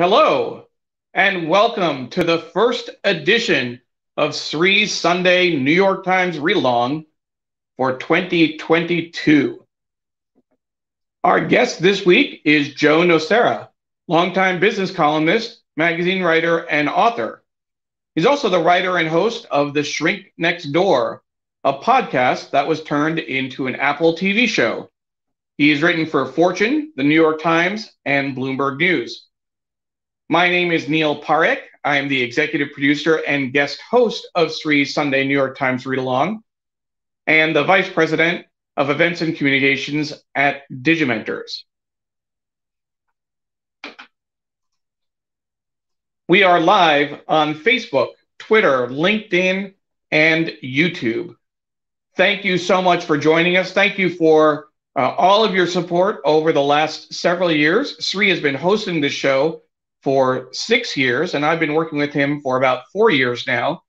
Hello, and welcome to the first edition of Sree's Sunday New York Times Read Along for 2022. Our guest this week is Joe Nocera, longtime business columnist, magazine writer, and author. He's also the writer and host of The Shrink Next Door, a podcast that was turned into an Apple TV show. He has written for Fortune, The New York Times, and Bloomberg News. My name is Neil Parekh. I am the executive producer and guest host of Sree's Sunday New York Times Read Along and the vice president of events and communications at Digimentors. We are live on Facebook, Twitter, LinkedIn, and YouTube. Thank you so much for joining us. Thank you for uh, all of your support over the last several years. Sri has been hosting this show for six years, and I've been working with him for about four years now.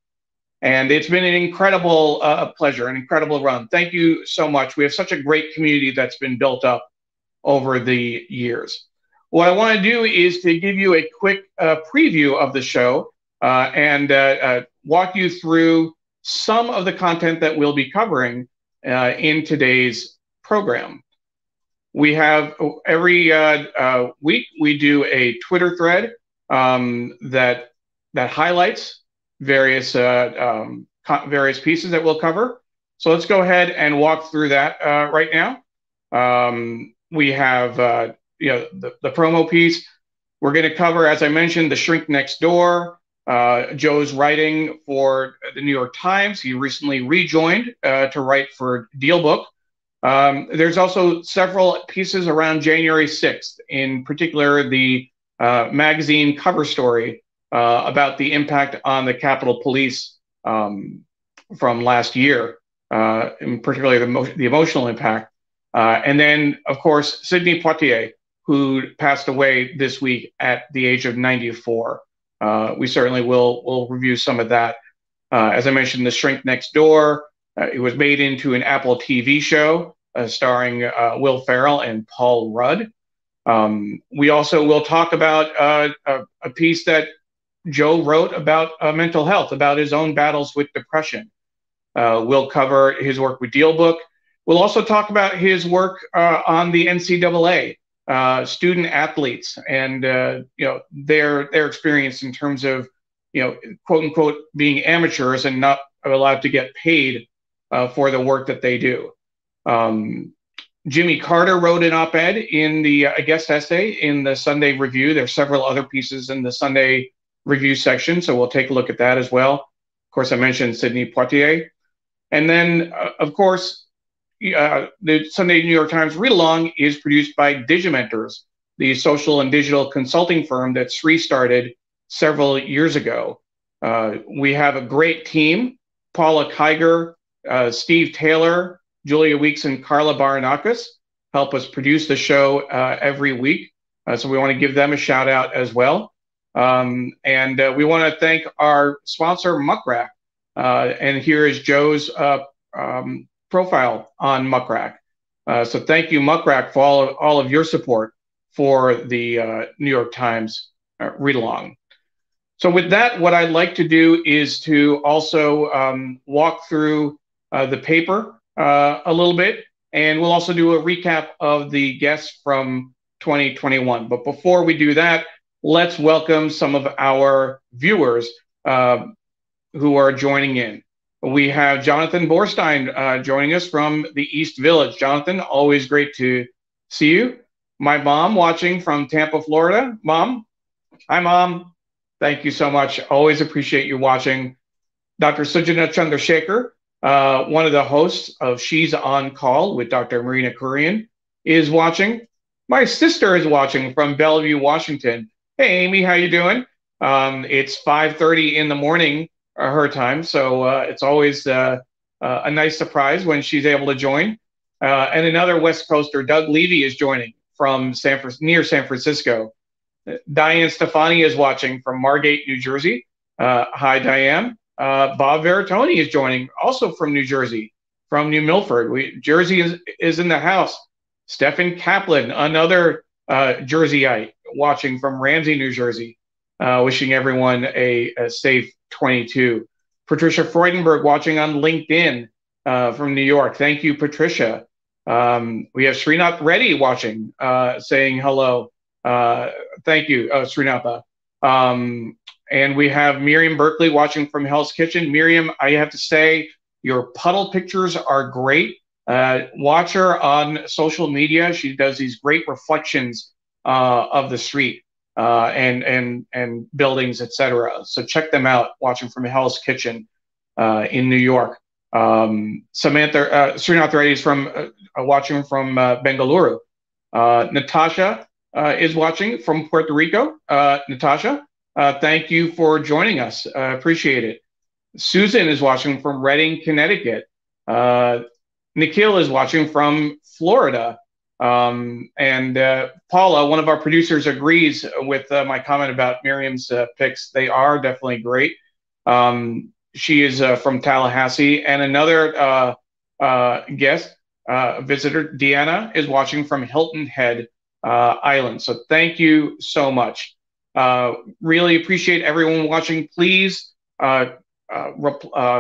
And it's been an incredible uh, pleasure, an incredible run. Thank you so much. We have such a great community that's been built up over the years. What I want to do is to give you a quick uh, preview of the show uh, and uh, uh, walk you through some of the content that we'll be covering uh, in today's program we have every uh, uh, week we do a Twitter thread um, that that highlights various uh, um, various pieces that we'll cover. So let's go ahead and walk through that uh, right now. Um, we have uh, you know the, the promo piece. We're going to cover, as I mentioned, the Shrink Next Door. Uh, Joe's writing for the New York Times. He recently rejoined to write for DealBook. Um, there's also several pieces around January 6th, in particular, the uh, magazine cover story uh, about the impact on the Capitol Police um, from last year, uh, and particularly the, mo- the emotional impact. Uh, and then, of course, Sidney Poitier, who passed away this week at the age of 94. Uh, we certainly will will review some of that. Uh, as I mentioned, The Shrink Next Door, uh, it was made into an Apple TV show uh, starring uh, Will Ferrell and Paul Rudd. Um, we also will talk about uh, a, a, piece that Joe wrote about uh, mental health, about his own battles with depression. Uh, we'll cover his work with DealBook. We'll also talk about his work on the NCAA, student athletes, and you know their their experience in terms of you know quote unquote being amateurs and not allowed to get paid uh, for the work that they do. Um, Jimmy Carter wrote an op ed in the uh, guest essay in the Sunday Review. There's several other pieces in the Sunday Review section, so we'll take a look at that as well. Of course, I mentioned Sidney Poitier. And then, uh, of course, uh, the Sunday New York Times read along is produced by Digimentors, the social and digital consulting firm that Sree started several years ago. Uh, we have a great team Paula Kiger, uh, Steve Taylor, Julia Weeks, and Carla Baranakis help us produce the show uh, every week. Uh, so we want to give them a shout out as well. Um, and uh, we want to thank our sponsor, Muckrack. Uh, and here is Joe's uh, um, profile on Muckrack. so thank you, Muckrack, for all of, all of your support for the New York Times read along. So with that, what I'd like to do is to also um, walk through the paper uh, a little bit, and we'll also do a recap of the guests from 2021. But before we do that, let's welcome some of our viewers uh, who are joining in. We have Jonathan Borstein uh, joining us from the East Village. Jonathan, always great to see you. My mom watching from Tampa, Florida. Mom, hi, mom. Thank you so much. Always appreciate you watching. Dr. Sujana Chandrasekhar, uh, one of the hosts of She's on Call with Dr. Marina Kurian, is watching. My sister is watching from Bellevue, Washington. Hey, Amy, how you doing? Um, it's 5:30 in the morning, uh, her time, so uh, it's always uh, uh, a nice surprise when she's able to join. And another West Coaster, Doug Levy, is joining from San Francisco near San Francisco. Diane Stefani is watching from Margate, New Jersey. hi, Diane. Uh, Bob Veritoni is joining, also from New Jersey, from New Milford. We, Jersey is, is in the house. Stefan Kaplan, another uh, Jerseyite, watching from Ramsey, New Jersey. Uh, wishing everyone a, a, safe 22. Patricia Freudenberg watching on LinkedIn uh, from New York. Thank you, Patricia. Um, we have Srinath Reddy watching, uh, saying hello. Uh, thank you, uh, Srinatha. Um, and we have Miriam Berkeley watching from Hell's Kitchen. Miriam, I have to say, your puddle pictures are great. Uh, watch her on social media. She does these great reflections uh, of the street uh, and and and buildings, etc. So check them out. Watching from Hell's Kitchen uh, in New York. Um, Samantha uh, Srinath Reddy is from uh, watching from Bengaluru. Natasha is watching from Puerto Rico. Natasha, thank you for joining us. I appreciate it. Susan is watching from Redding, Connecticut. Uh, Nikhil is watching from Florida. Um, and uh, Paula, one of our producers, agrees with uh, my comment about Miriam's uh, picks. They are definitely great. Um, she is uh, from Tallahassee. And another uh, uh, guest, visitor, Deanna, is watching from Hilton Head Island. So thank you so much. Really appreciate everyone watching. Please uh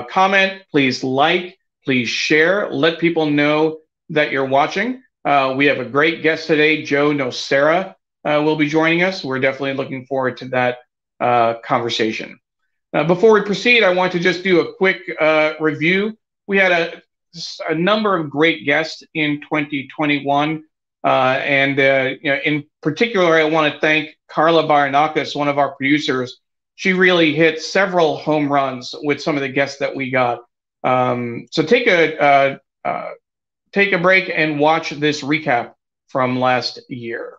comment, please like, Please share. Let people know that you're watching. Uh, we have a great guest today. Joe Nocera uh, will be joining us. We're definitely looking forward to that uh, conversation. before we proceed, I want to just do a quick uh, review. We had a, a, number of great guests in 2021. Uh, and uh, you know, in particular, I want to thank Carla Baranakis, one of our producers. She really hit several home runs with some of the guests that we got. Um, so take a uh, uh, take a break and watch this recap from last year.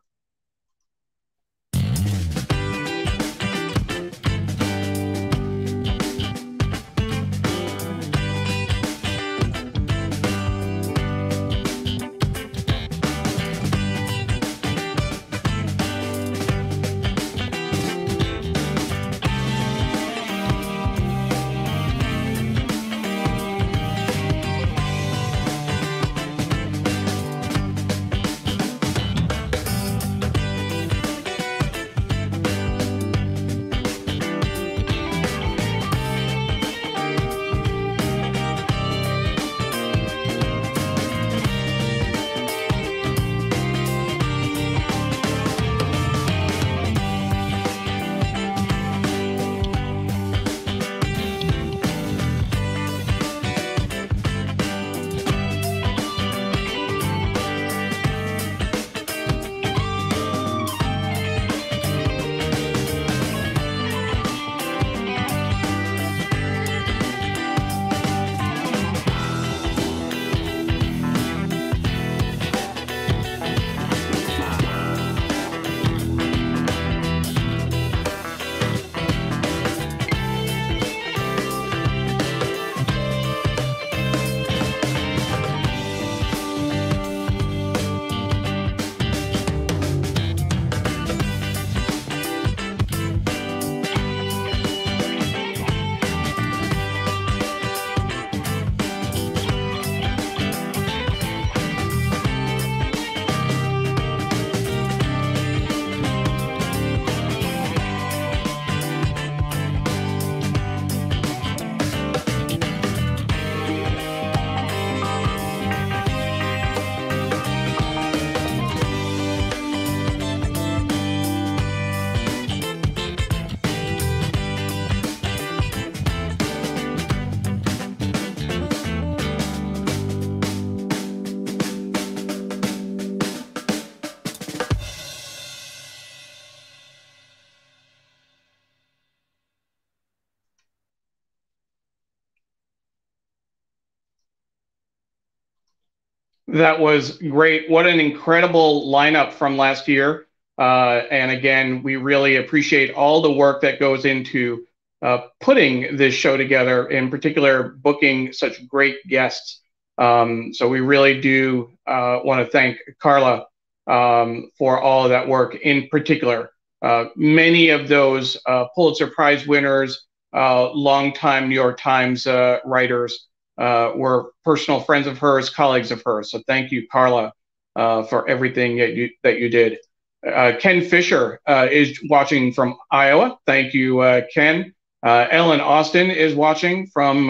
That was great. What an incredible lineup from last year. Uh, and again, we really appreciate all the work that goes into uh, putting this show together, in particular, booking such great guests. Um, so we really do uh, want to thank Carla um, for all of that work. In particular, uh, many of those uh, Pulitzer Prize winners, uh, longtime New York Times writers, uh, were personal friends of hers, colleagues of hers. So thank you, Carla, uh, for everything that you that you did. uh, Ken Fisher uh, is watching from Iowa. Thank you, uh, Ken. Uh, Ellen Austin is watching from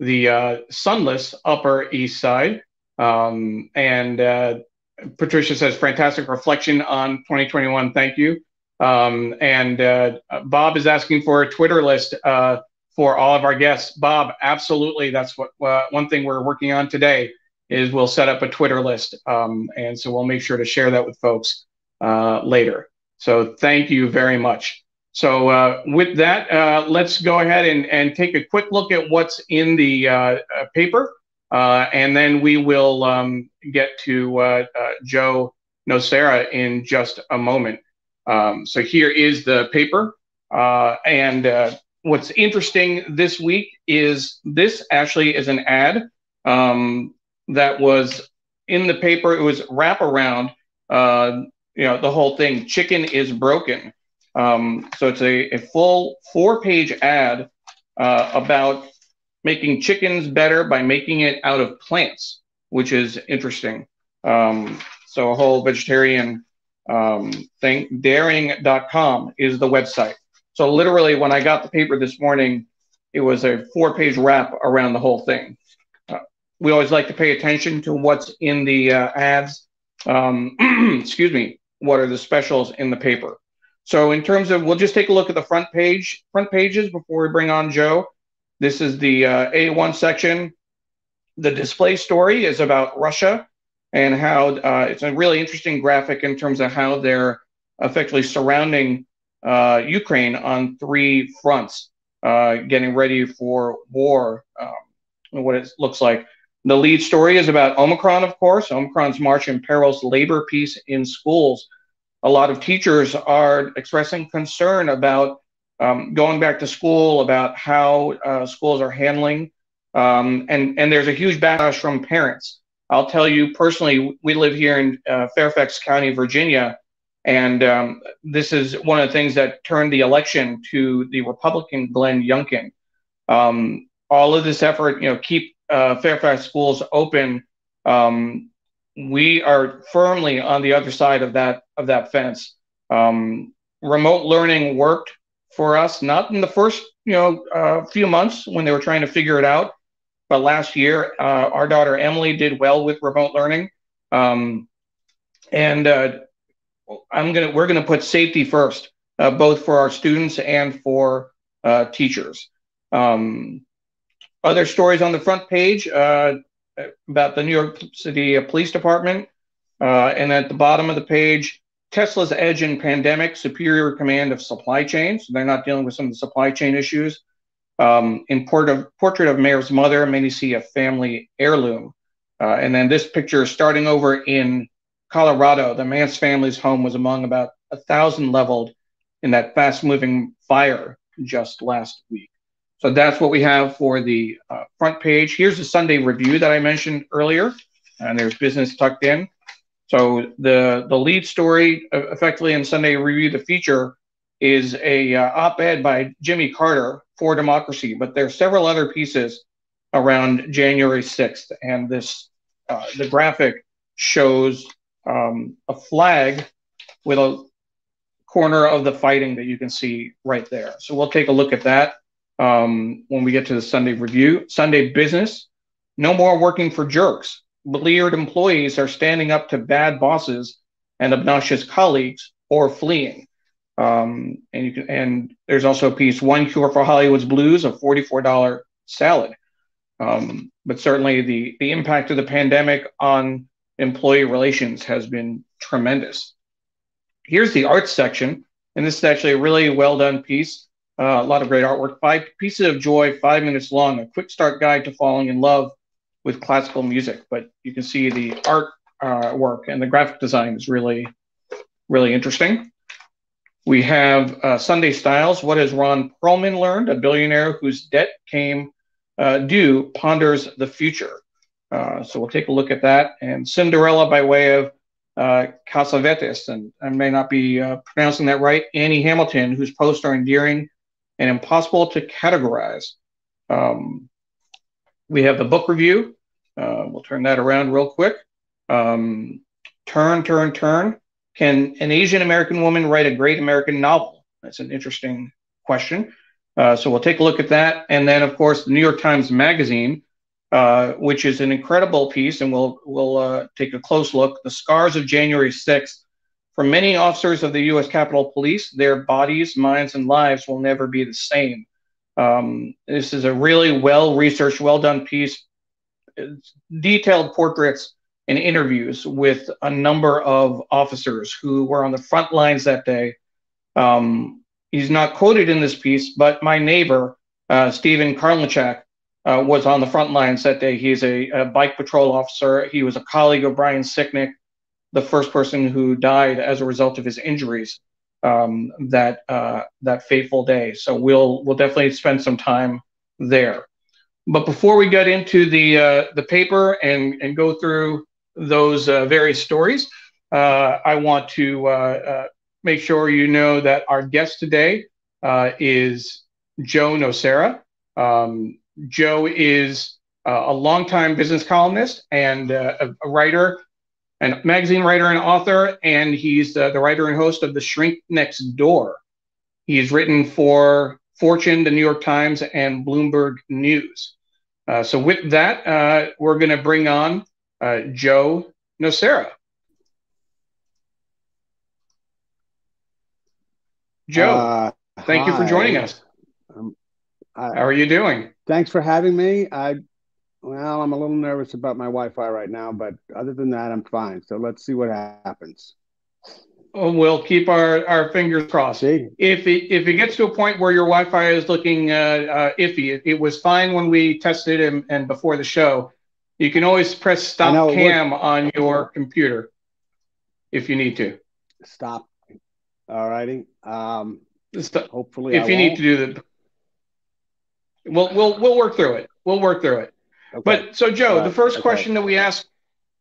the sunless Upper East Side. Um, and Patricia says, fantastic reflection on 2021. Thank you. Um, and Bob is asking for a Twitter list for all of our guests. Bob, absolutely. That's what one thing we're working on today is we'll set up a Twitter list. Um, and so we'll make sure to share that with folks uh, later. So thank you very much. So uh, with that, uh, let's go ahead and, and take a quick look at what's in the uh, uh, paper. Uh, and then we will um, get to Joe Nocera in just a moment. Um, so here is the paper. and what's interesting this week is this actually is an ad um, that was in the paper. It was wraparound, uh, you know, the whole thing. Chicken is broken. Um, so it's a, a full four page ad uh, about making chickens better by making it out of plants, which is interesting. Um, so a whole vegetarian um, thing. Daring.com is the website. So literally, when I got the paper this morning, it was a four page wrap around the whole thing we always like to pay attention to what's in the uh, ads. Um, excuse me, what are the specials in the paper? So in terms of, we'll just take a look at the front page, front pages before we bring on Joe. This is the uh, A1 section. The display story is about Russia and how uh, it's a really interesting graphic in terms of how they're effectively surrounding uh, Ukraine on three fronts, uh, getting ready for war. Um, what it looks like. The lead story is about Omicron, of course. Omicron's March imperils labor peace in schools. A lot of teachers are expressing concern about um, going back to school, about how uh, schools are handling, um, and and there's a huge backlash from parents. I'll tell you personally, we live here in uh, Fairfax County, Virginia, and um, this is one of the things that turned the election to the Republican Glenn Youngkin. Um, all of this effort, you know, keep uh, Fairfax schools open, um, we are firmly on the other side of that of that fence. Um, remote learning worked for us, not in the first you know uh, few months when they were trying to figure it out, but last year uh, our daughter Emily did well with remote learning, um, and uh, I'm gonna we're gonna put safety first, uh, both for our students and for uh, teachers. Um, other stories on the front page uh, about the New York City Police Department. Uh, and at the bottom of the page, Tesla's edge in pandemic, superior command of supply chains. So they're not dealing with some of the supply chain issues. Um, in port of, portrait of mayor's mother, many see a family heirloom. Uh, and then this picture is starting over in Colorado, the Mance family's home was among about a thousand leveled in that fast moving fire just last week. So that's what we have for the uh, front page. Here's the Sunday review that I mentioned earlier, and there's business tucked in. So the the lead story, uh, effectively in Sunday review, the feature is a uh, op-ed by Jimmy Carter for Democracy, but there are several other pieces around January 6th, and this uh, the graphic shows um, a flag with a corner of the fighting that you can see right there. So we'll take a look at that um, when we get to the Sunday review. Sunday business, no more working for jerks. Bleared employees are standing up to bad bosses and obnoxious colleagues or fleeing. Um, and you can, and there's also a piece, One Cure for Hollywood's Blues, a $44 salad. Um, but certainly the, the impact of the pandemic on employee relations has been tremendous. Here's the arts section, and this is actually a really well done piece. Uh, a lot of great artwork. Five pieces of joy, five minutes long. A quick start guide to falling in love with classical music. But you can see the art uh, work and the graphic design is really, really interesting. We have uh, Sunday Styles. What has Ron Perelman learned? A billionaire whose debt came uh, due ponders the future. Uh, so we'll take a look at that. And Cinderella by way of uh, Cassavetes, and I may not be uh, pronouncing that right, Annie Hamilton, whose posts are endearing and impossible to categorize. Um, we have the book review. Uh, we'll turn that around real quick. Um, turn, turn, turn. Can an Asian American woman write a great American novel? That's an interesting question. Uh, so we'll take a look at that. And then, of course, the New York Times Magazine, uh, which is an incredible piece, and we'll, we'll uh, take a close look. The Scars of January 6th. For many officers of the U.S. Capitol Police, their bodies, minds, and lives will never be the same. Um, this is a really well researched, well done piece, it's detailed portraits and interviews with a number of officers who were on the front lines that day. Um, he's not quoted in this piece, but my neighbor, uh, Stephen Karlinchak, uh, was on the front lines that day. He's a, a, bike patrol officer. He was a colleague of Brian Sicknick, the first person who died as a result of his injuries um, that uh, that fateful day. So we'll we'll definitely spend some time there. But before we get into the uh, the paper and and go through those uh, various stories, uh, I want to make sure you know that our guest today uh, is Joe Nocera. Um, Joe is uh, a longtime business columnist and uh, a, a, writer, and magazine writer and author, and he's the writer and host of The Shrink Next Door. He's written for Fortune, the New York Times, and Bloomberg News. Uh, so, with that, uh, we're going to bring on uh, Joe Nocera. Joe, uh, thank hi. you for joining us. I, How are you doing? Thanks for having me. I well, I'm a little nervous about my Wi-Fi right now, but other than that, I'm fine. So let's see what happens. Oh, we'll keep our, our fingers crossed. See? If it if it gets to a point where your Wi-Fi is looking uh, uh, iffy, it, it, was fine when we tested it and, and before the show. You can always press stop cam on your computer if you need to. Stop all righty. Um, hopefully, if I you won't. need to do that, we'll we'll we'll work through it. We'll work through it. Okay. But so, Joe, the first okay. question that we ask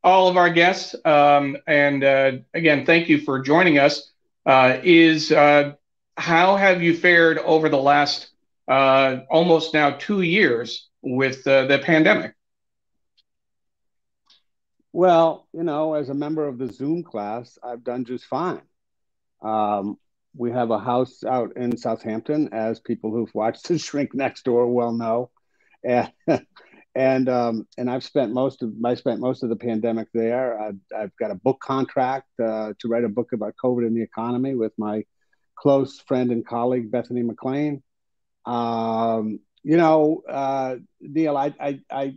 all of our guests, um, and uh, again, thank you for joining us, uh, is uh, how have you fared over the last uh, almost now two years with uh, the pandemic? Well, you know, as a member of the Zoom class, I've done just fine. Um, we have a house out in Southampton, as people who've watched The Shrink Next Door well know, and and um, and I've spent most of I spent most of the pandemic there. I've, I've got a book contract uh, to write a book about COVID and the economy with my close friend and colleague Bethany McLean. Um, you know, uh, Neil, I, I, I,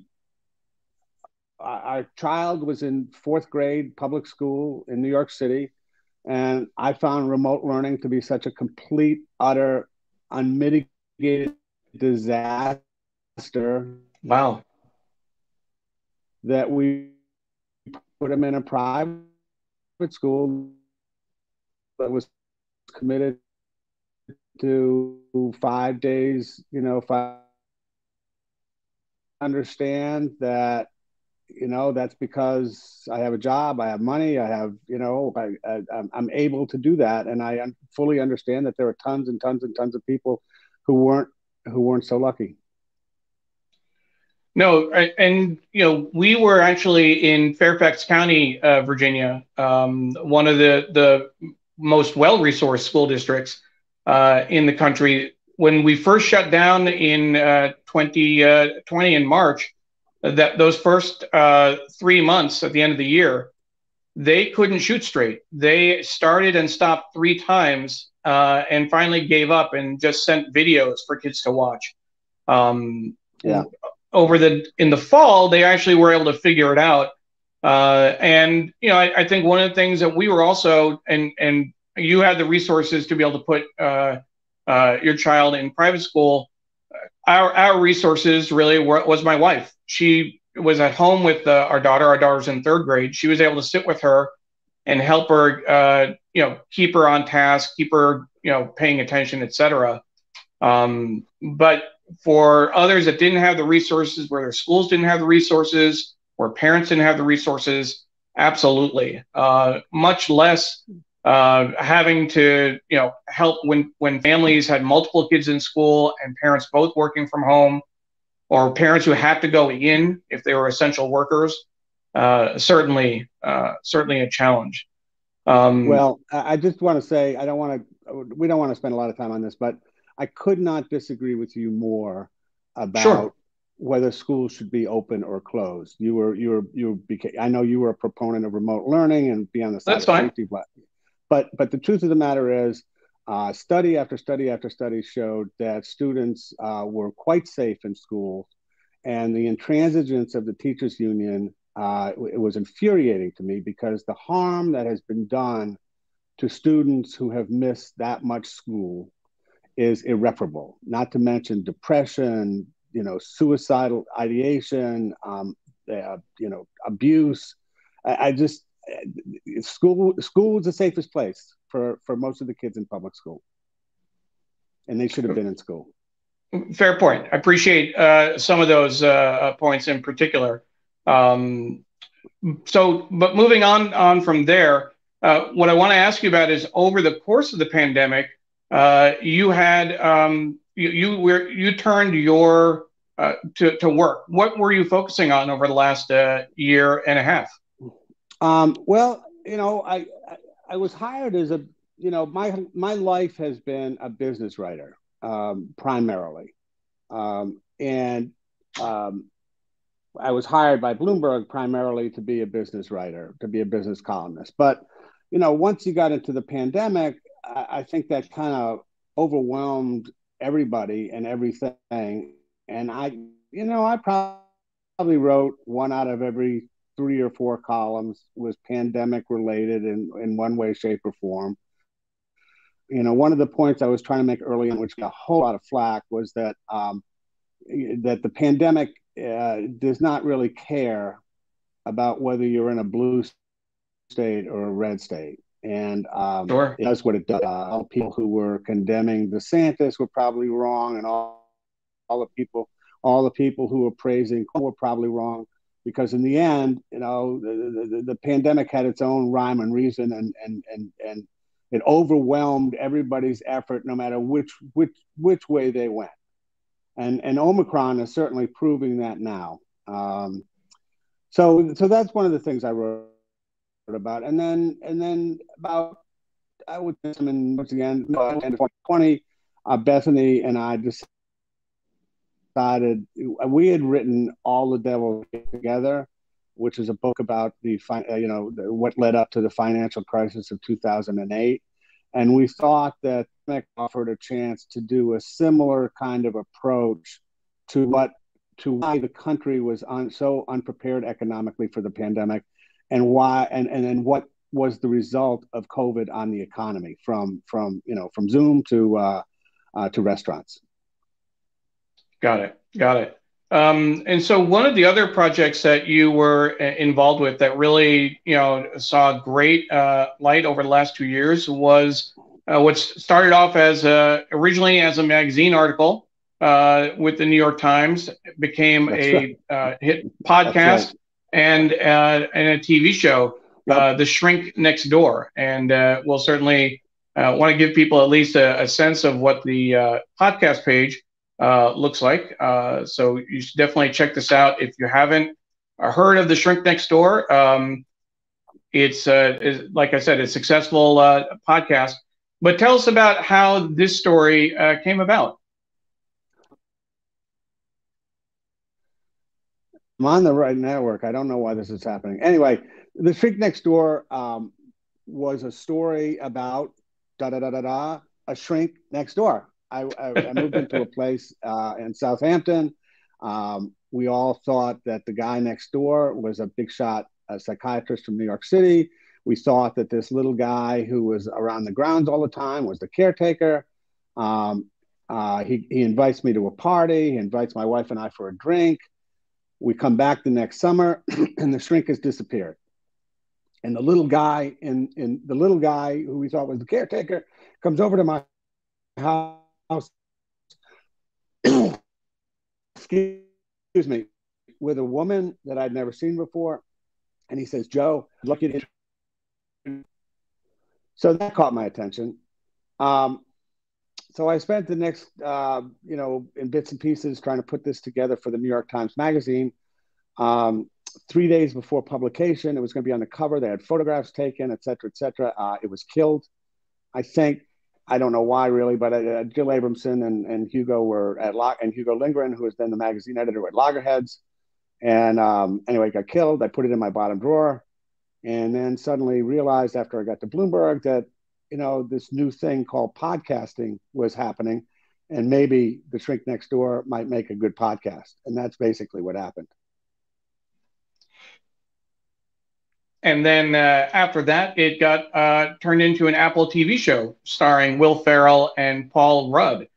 our child was in fourth grade public school in New York City and I found remote learning to be such a complete, utter, unmitigated disaster. Wow. That we put him in a private school that was committed to five days, you know, five understand that you know that's because i have a job i have money i have you know I, I i'm able to do that. And i fully understand that there are tons and tons and tons of people who weren't who weren't so lucky. No and you know we were actually in fairfax county uh, virginia um, one of the the most well resourced school districts uh, in the country. When we first shut down in uh, 2020 uh, in march that those first uh, three months at the end of the year, they couldn't shoot straight. They started and stopped three times uh, and finally gave up and just sent videos for kids to watch. Um, yeah. Over the in the fall, they actually were able to figure it out. Uh, and you know, I, I, think one of the things that we were also and and you had the resources to be able to put uh, uh, your child in private school our our resources really were, was my wife. She was at home with our daughter. Our daughter's in third grade. She was able to sit with her and help her, uh, you know, keep her on task, keep her, you know, paying attention, etc. Um, but for others that didn't have the resources, where their schools didn't have the resources, where parents didn't have the resources, absolutely, uh, much less uh, having to you know help when when families had multiple kids in school and parents both working from home or parents who had to go in if they were essential workers uh, certainly uh, certainly a challenge Um, well, I just want to say I don't want to. We don't want to spend a lot of time on this, but I could not disagree with you more about sure. whether schools should be open or closed. You were you were you became. I know you were a proponent of remote learning and be on the side That's of fine. safety, but but but the truth of the matter is, uh, study after study after study showed that students uh, were quite safe in schools, and the intransigence of the teachers union uh, it was infuriating to me because the harm that has been done to students who have missed that much school is irreparable. Not to mention depression, you know, suicidal ideation, um, uh, you know, abuse. I, I, just school school is the safest place for for most of the kids in public school, and they should have been in school. Fair point. I appreciate uh, some of those uh, points in particular. Um, so, but moving on on from there, uh, what I want to ask you about is over the course of the pandemic, uh, you had um, you you, were, you turned your uh, to to work. What were you focusing on over the last uh, year and a half? Um, well, you know, I, I I was hired as a you know my my life has been a business writer um, primarily, um, and um, I was hired by Bloomberg primarily to be a business writer, to be a business columnist. But you know, once you got into the pandemic, I, I think that kind of overwhelmed everybody and everything. And I, you know, I probably wrote one out of every three or four columns was pandemic related in, in one way, shape, or form. You know, one of the points I was trying to make early on, which got a whole lot of flack, was that um, that the pandemic uh, does not really care about whether you're in a blue state or a red state. And um, sure. that's what it does. Uh, all people who were condemning DeSantis were probably wrong, and all, all the people, all the people who were praising were probably wrong, because in the end, you know, the, the, the pandemic had its own rhyme and reason, and and and and it overwhelmed everybody's effort, no matter which which which way they went and and Omicron is certainly proving that now. Um, so so that's one of the things I wrote about, and then and then about I would say once again no, end of 2020, uh, Bethany and I decided we had written all the devil together, which is a book about the you know what led up to the financial crisis of 2008 and we thought that Mick offered a chance to do a similar kind of approach to what to why the country was un, so unprepared economically for the pandemic and why and, and then what was the result of COVID on the economy from from you know from Zoom to uh, uh, to restaurants. Got it. Got it. Um, and so one of the other projects that you were uh, involved with that really, you know, saw great uh, light over the last two years was uh, what started off as a, originally as a magazine article uh, with the New York Times, became That's a right. Uh, hit podcast right. and uh, and a TV show, yep. The Shrink Next Door, and we'll certainly want to give people at least a, a sense of what the podcast page uh, looks like. Uh, so you should definitely check this out if you haven't heard of the Shrink Next Door. Um, it's, uh, like I said, a successful uh, podcast. But tell us about how this story uh, came about. I'm on the right network. I don't know why this is happening. Anyway, the Shrink Next Door um, was a story about da da da da da a shrink next door. I, I, I moved into a place uh, in Southampton. Um, we all thought that the guy next door was a big shot a psychiatrist from New York City. We thought that this little guy who was around the grounds all the time was the caretaker. Um, uh, he, he invites me to a party. He invites my wife and I for a drink. We come back the next summer, and the shrink has disappeared. And the little guy in, in the little guy who we thought was the caretaker comes over to my house house, excuse me, with a woman that I'd never seen before. And he says, Joe, lucky to. So that caught my attention. Um, so I spent the next, uh, you know, in bits and pieces trying to put this together for the New York Times Magazine. Um, three days before publication. It was going to be on the cover. They had photographs taken, et cetera, et cetera. Uh, it was killed. I think I don't know why really, but uh, Jill Abramson and, and Hugo were at Lock and Hugo Lindgren, who was then the magazine editor at Loggerheads. And um, anyway, got killed. I put it in my bottom drawer, and then suddenly realized after I got to Bloomberg that you know this new thing called podcasting was happening, and maybe the Shrink Next Door might make a good podcast. And that's basically what happened. And then uh, after that, it got uh, turned into an Apple TV show starring Will Ferrell and Paul Rudd.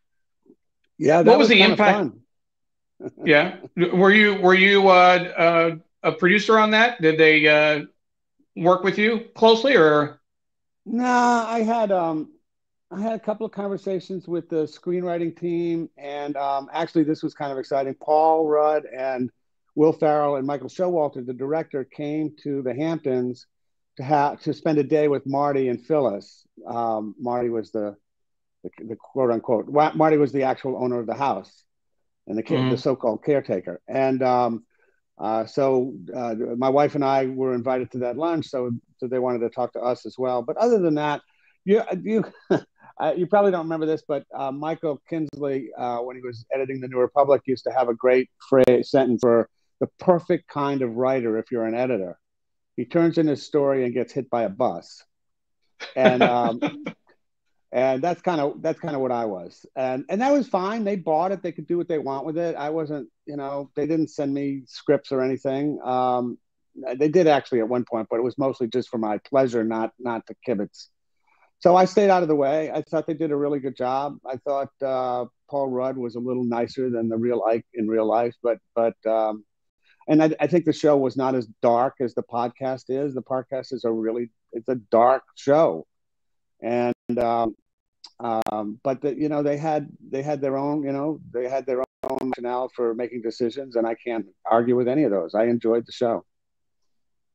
Yeah, what was, was the impact? yeah, were you were you uh, uh, a producer on that? Did they uh, work with you closely, or? Nah, I had um, I had a couple of conversations with the screenwriting team, and um, actually, this was kind of exciting. Paul Rudd and Will Ferrell and Michael Showalter, the director, came to the Hamptons to have to spend a day with Marty and Phyllis. Um, Marty was the, the, the quote unquote Marty was the actual owner of the house and the mm-hmm. the so-called caretaker. And um, uh, so uh, my wife and I were invited to that lunch, so so they wanted to talk to us as well. But other than that, you you. you probably don't remember this, but uh, Michael Kinsley, uh, when he was editing the New Republic, used to have a great phrase sentence for the perfect kind of writer if you're an editor. He turns in his story and gets hit by a bus, and um, and that's kind of that's kind of what I was, and and that was fine. They bought it; they could do what they want with it. I wasn't, you know, they didn't send me scripts or anything. Um, they did actually at one point, but it was mostly just for my pleasure, not not to kibitz. So I stayed out of the way. I thought they did a really good job. I thought uh, Paul Rudd was a little nicer than the real Ike in real life, but but um, and I, I, think the show was not as dark as the podcast is. The podcast is a really it's a dark show, and um, um, but the, you know they had they had their own you know they had their own rationale for making decisions, and I can't argue with any of those. I enjoyed the show.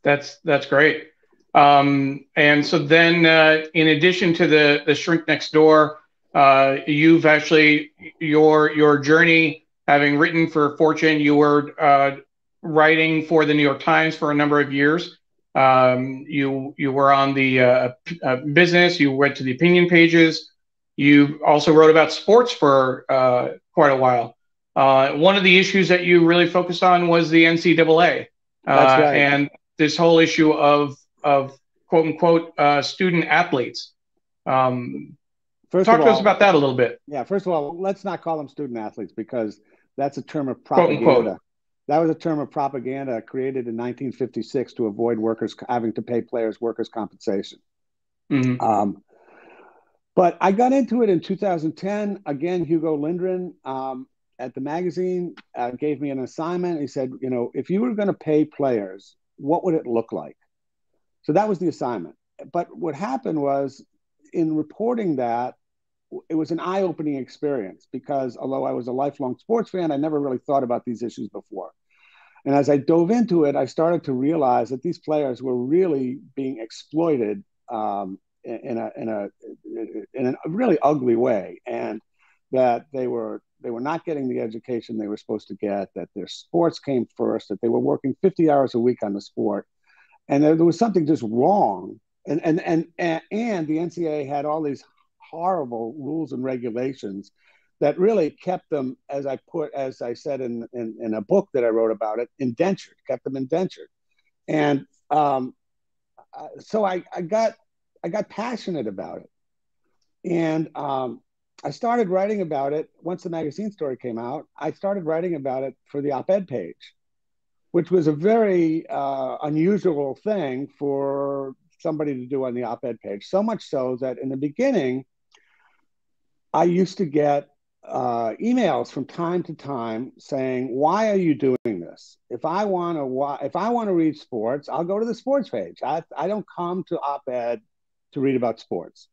That's that's great. Um, and so then, uh, in addition to the the shrink next door, uh, you've actually your your journey having written for Fortune, you were uh, writing for the New York Times for a number of years. Um, you you were on the uh, uh, business. You went to the opinion pages. You also wrote about sports for uh, quite a while. Uh, one of the issues that you really focused on was the NCAA uh, right. and this whole issue of of quote unquote uh, student athletes. Um, First talk to us about that a little bit. Yeah. First of all, let's not call them student athletes because that's a term of propaganda. That was a term of propaganda created in 1956 to avoid workers having to pay players workers' compensation. Mm-hmm. Um, but I got into it in 2010. Again, Hugo Lindgren um, at the magazine uh, gave me an assignment. He said, you know, if you were going to pay players, what would it look like? So that was the assignment. But what happened was, in reporting that, it was an eye-opening experience because although I was a lifelong sports fan, I never really thought about these issues before. And as I dove into it, I started to realize that these players were really being exploited um, in, a, in, a, in a really ugly way, and that they were they were not getting the education they were supposed to get. That their sports came first. That they were working 50 hours a week on the sport, and there, there was something just wrong. And and and and the NCAA had all these horrible rules and regulations that really kept them, as I put, as I said in, in, in a book that I wrote about it, indentured, kept them indentured. And um, uh, so I, I got, I got passionate about it. And um, I started writing about it once the magazine story came out. I started writing about it for the op ed page, which was a very uh, unusual thing for somebody to do on the op ed page. So much so that in the beginning, I used to get uh, emails from time to time saying, "Why are you doing this? If I want to, if I want to read sports, I'll go to the sports page. I, I don't come to op-ed to read about sports."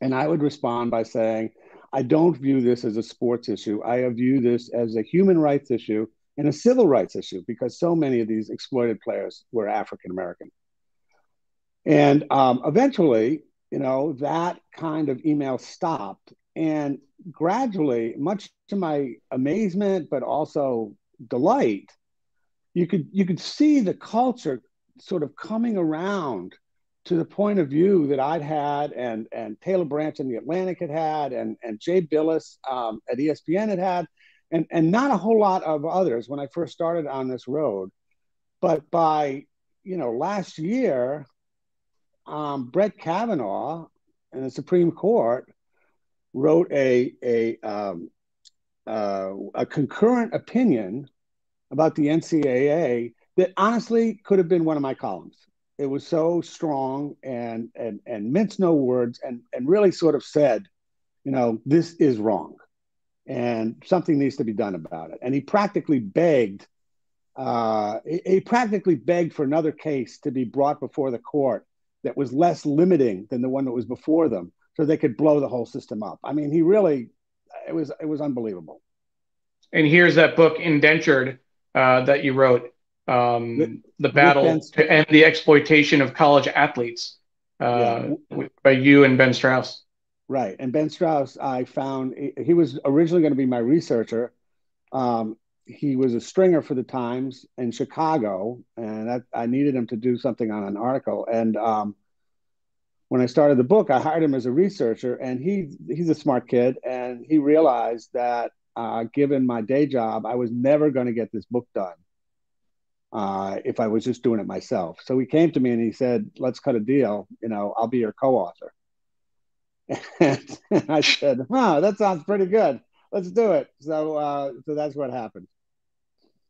And I would respond by saying, "I don't view this as a sports issue. I view this as a human rights issue and a civil rights issue because so many of these exploited players were African American." And um, eventually, you know, that kind of email stopped and gradually, much to my amazement, but also delight, you could you could see the culture sort of coming around to the point of view that I'd had, and and Taylor Branch in the Atlantic had had, and and Jay Bilas um, at ESPN had had, and and not a whole lot of others when I first started on this road, but by you know last year, um, Brett Kavanaugh and the Supreme Court wrote a a um, uh, a concurrent opinion about the NCAA that honestly could have been one of my columns. It was so strong and and and mince no words and and really sort of said, you know, this is wrong, and something needs to be done about it. And he practically begged, uh, he, he practically begged for another case to be brought before the court that was less limiting than the one that was before them, so they could blow the whole system up. I mean, he really, it was it was unbelievable. And here's that book, Indentured, uh, that you wrote, um, the, the battle to end the exploitation of college athletes, uh, yeah. by you and Ben Strauss. Right, and Ben Strauss, I found he was originally going to be my researcher. Um, he was a stringer for the Times in Chicago, and that, I needed him to do something on an article. And um, when I started the book, I hired him as a researcher, and he he's a smart kid, and he realized that uh, given my day job, I was never going to get this book done uh, if I was just doing it myself. So he came to me and he said, "Let's cut a deal. You know, I'll be your co-author." and I said, "Huh, that sounds pretty good. Let's do it." So, uh, so that's what happened.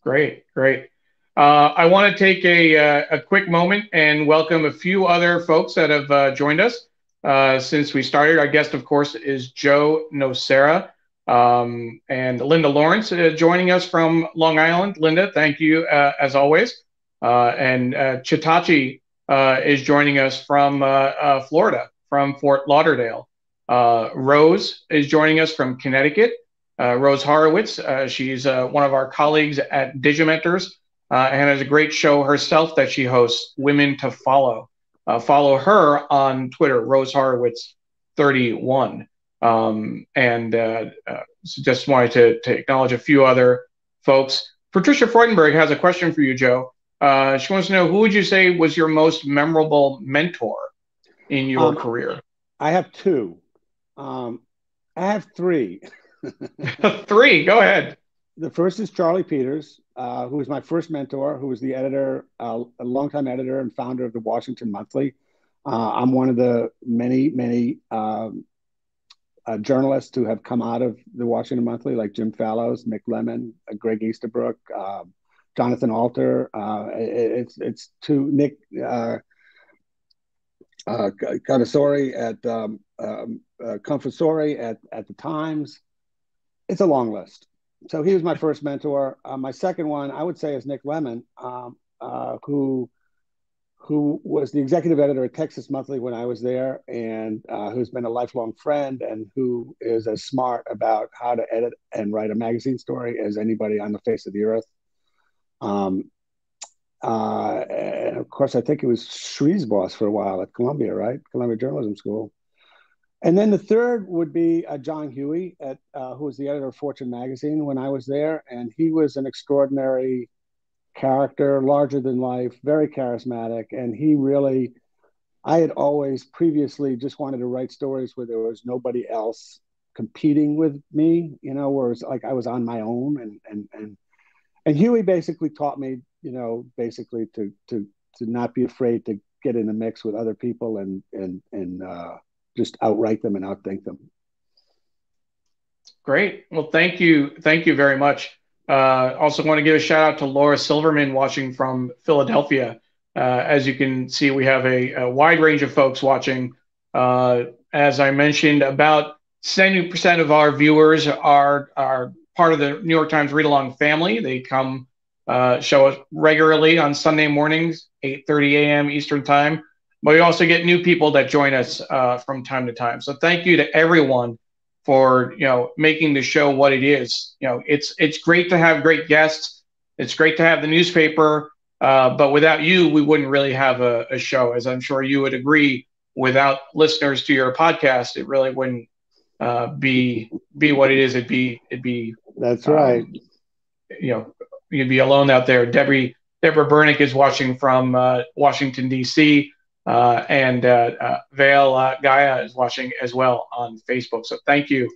Great, great. Uh, I want to take a, uh, a quick moment and welcome a few other folks that have uh, joined us uh, since we started. Our guest, of course, is Joe Nocera. Um, and Linda Lawrence uh, joining us from Long Island. Linda, thank you uh, as always. And Chitachi is joining us from Florida, from Fort Lauderdale. Rose is joining us from Connecticut. Rose Horowitz, she's one of our colleagues at Digimentors and has a great show herself that she hosts, Women to Follow. follow her on Twitter, Rose Horowitz 31. Um, and uh, uh, so just wanted to, to acknowledge a few other folks. Patricia Freudenberg has a question for you, Joe. Uh, she wants to know who would you say was your most memorable mentor in your um, career? I have two. Um, I have three. three. Go ahead. The first is Charlie Peters, uh, who was my first mentor, who was the editor, uh, a longtime editor and founder of the Washington Monthly. Uh, I'm one of the many, many um, uh, journalists who have come out of the Washington Monthly, like Jim Fallows, Nick Lemann, uh, Greg Easterbrook, uh, Jonathan Alter. Uh, it, it's it's to Nick uh, uh, at um, um, uh, at at the Times. It's a long list. So he was my first mentor. my second one, I would say, is Nick Lemann, um, who who was the executive editor at Texas Monthly when I was there, and uh, who's been a lifelong friend, and who is as smart about how to edit and write a magazine story as anybody on the face of the earth. Um, uh, and of course, I think it was Sree's boss for a while at Columbia, right? Columbia Journalism School. And then the third would be uh, John Huey, at, uh, who was the editor of Fortune magazine when I was there, and he was an extraordinary character, larger than life, very charismatic. And he really, I had always previously just wanted to write stories where there was nobody else competing with me, you know, where it's like I was on my own. And, and, and, and Huey basically taught me, you know, basically to, to, to not be afraid to get in the mix with other people and, and, and, uh, just outright them and outthink them. Great. Well, thank you. Thank you very much. Uh, also, want to give a shout out to Laura Silverman watching from Philadelphia. Uh, as you can see, we have a, a wide range of folks watching. Uh, as I mentioned, about 70% of our viewers are, are part of the New York Times read along family. They come uh, show us regularly on Sunday mornings, 8:30 a.m. Eastern Time. But we also get new people that join us uh, from time to time. So thank you to everyone for you know making the show what it is. You know, it's it's great to have great guests. It's great to have the newspaper, uh, but without you, we wouldn't really have a, a, show. As I'm sure you would agree, without listeners to your podcast, it really wouldn't uh, be be what it is. It'd be it'd be that's right. Um, you know, you'd be alone out there. Debbie Deborah Bernick is watching from uh, Washington D.C. Uh, and uh, uh, Vale uh, Gaia is watching as well on Facebook. So thank you.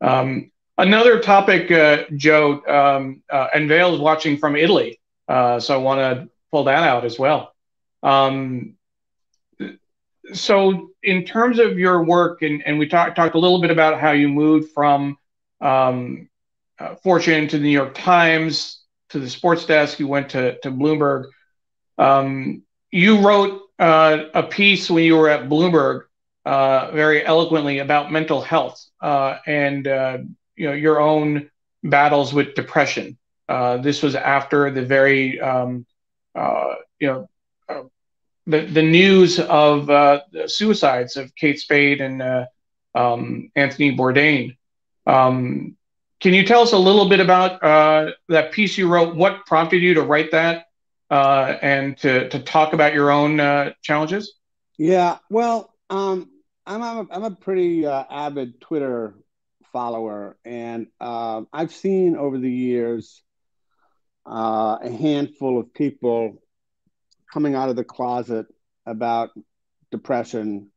Um, another topic, Joe, um, and Vale is watching from Italy. so I want to pull that out as well. Um, so in terms of your work, and, and we talked talked a little bit about how you moved from um, uh, Fortune to the New York Times to the sports desk. You went to to Bloomberg. Um, you wrote uh, a piece when you were at Bloomberg uh, very eloquently about mental health uh, and uh, you know your own battles with depression. Uh, this was after the very um, you know the the news of the suicides of Kate Spade and um, Anthony Bourdain. Um, can you tell us a little bit about uh, that piece you wrote? What prompted you to write that uh, and to, to talk about your own uh, challenges? Yeah, well, um, I'm, I'm, a, I'm a pretty uh, avid Twitter follower, and uh, I've seen over the years uh, a handful of people coming out of the closet about depression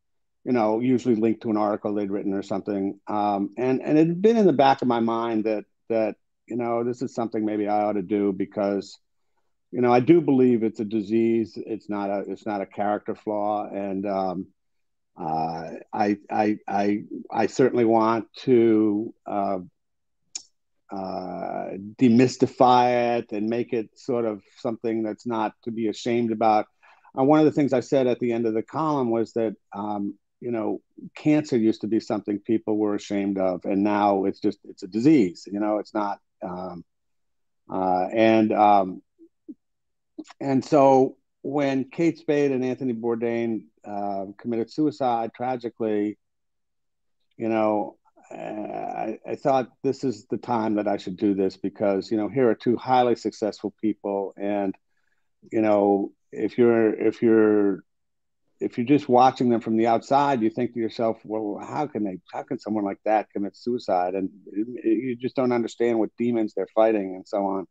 you know, usually linked to an article they'd written or something. Um, and and it had been in the back of my mind that that you know this is something maybe I ought to do because you know I do believe it's a disease. It's not a it's not a character flaw, and um, uh, I I I I certainly want to. Uh, uh, demystify it and make it sort of something that's not to be ashamed about. Uh, one of the things I said at the end of the column was that um, you know, cancer used to be something people were ashamed of, and now it's just it's a disease. You know, it's not. Um, uh, and um, and so when Kate Spade and Anthony Bourdain uh, committed suicide tragically, you know, I, I, thought this is the time that I should do this because you know here are two highly successful people, and you know if you're if you're if you're just watching them from the outside, you think to yourself, well, how can they, how can someone like that commit suicide? And you just don't understand what demons they're fighting and so on.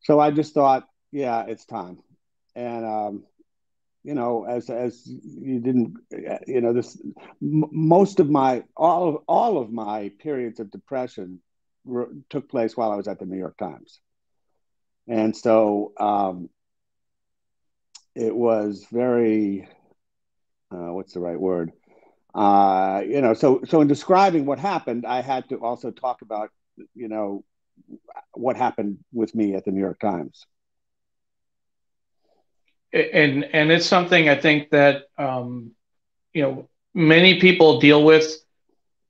So I just thought, yeah, it's time. And, um, you know, as, as you didn't, you know, this, m- most of my, all of, all of my periods of depression re- took place while I was at the New York Times. And so, um, it was very uh, what's the right word uh, you know so so in describing what happened i had to also talk about you know what happened with me at the new york times and and it's something i think that um, you know many people deal with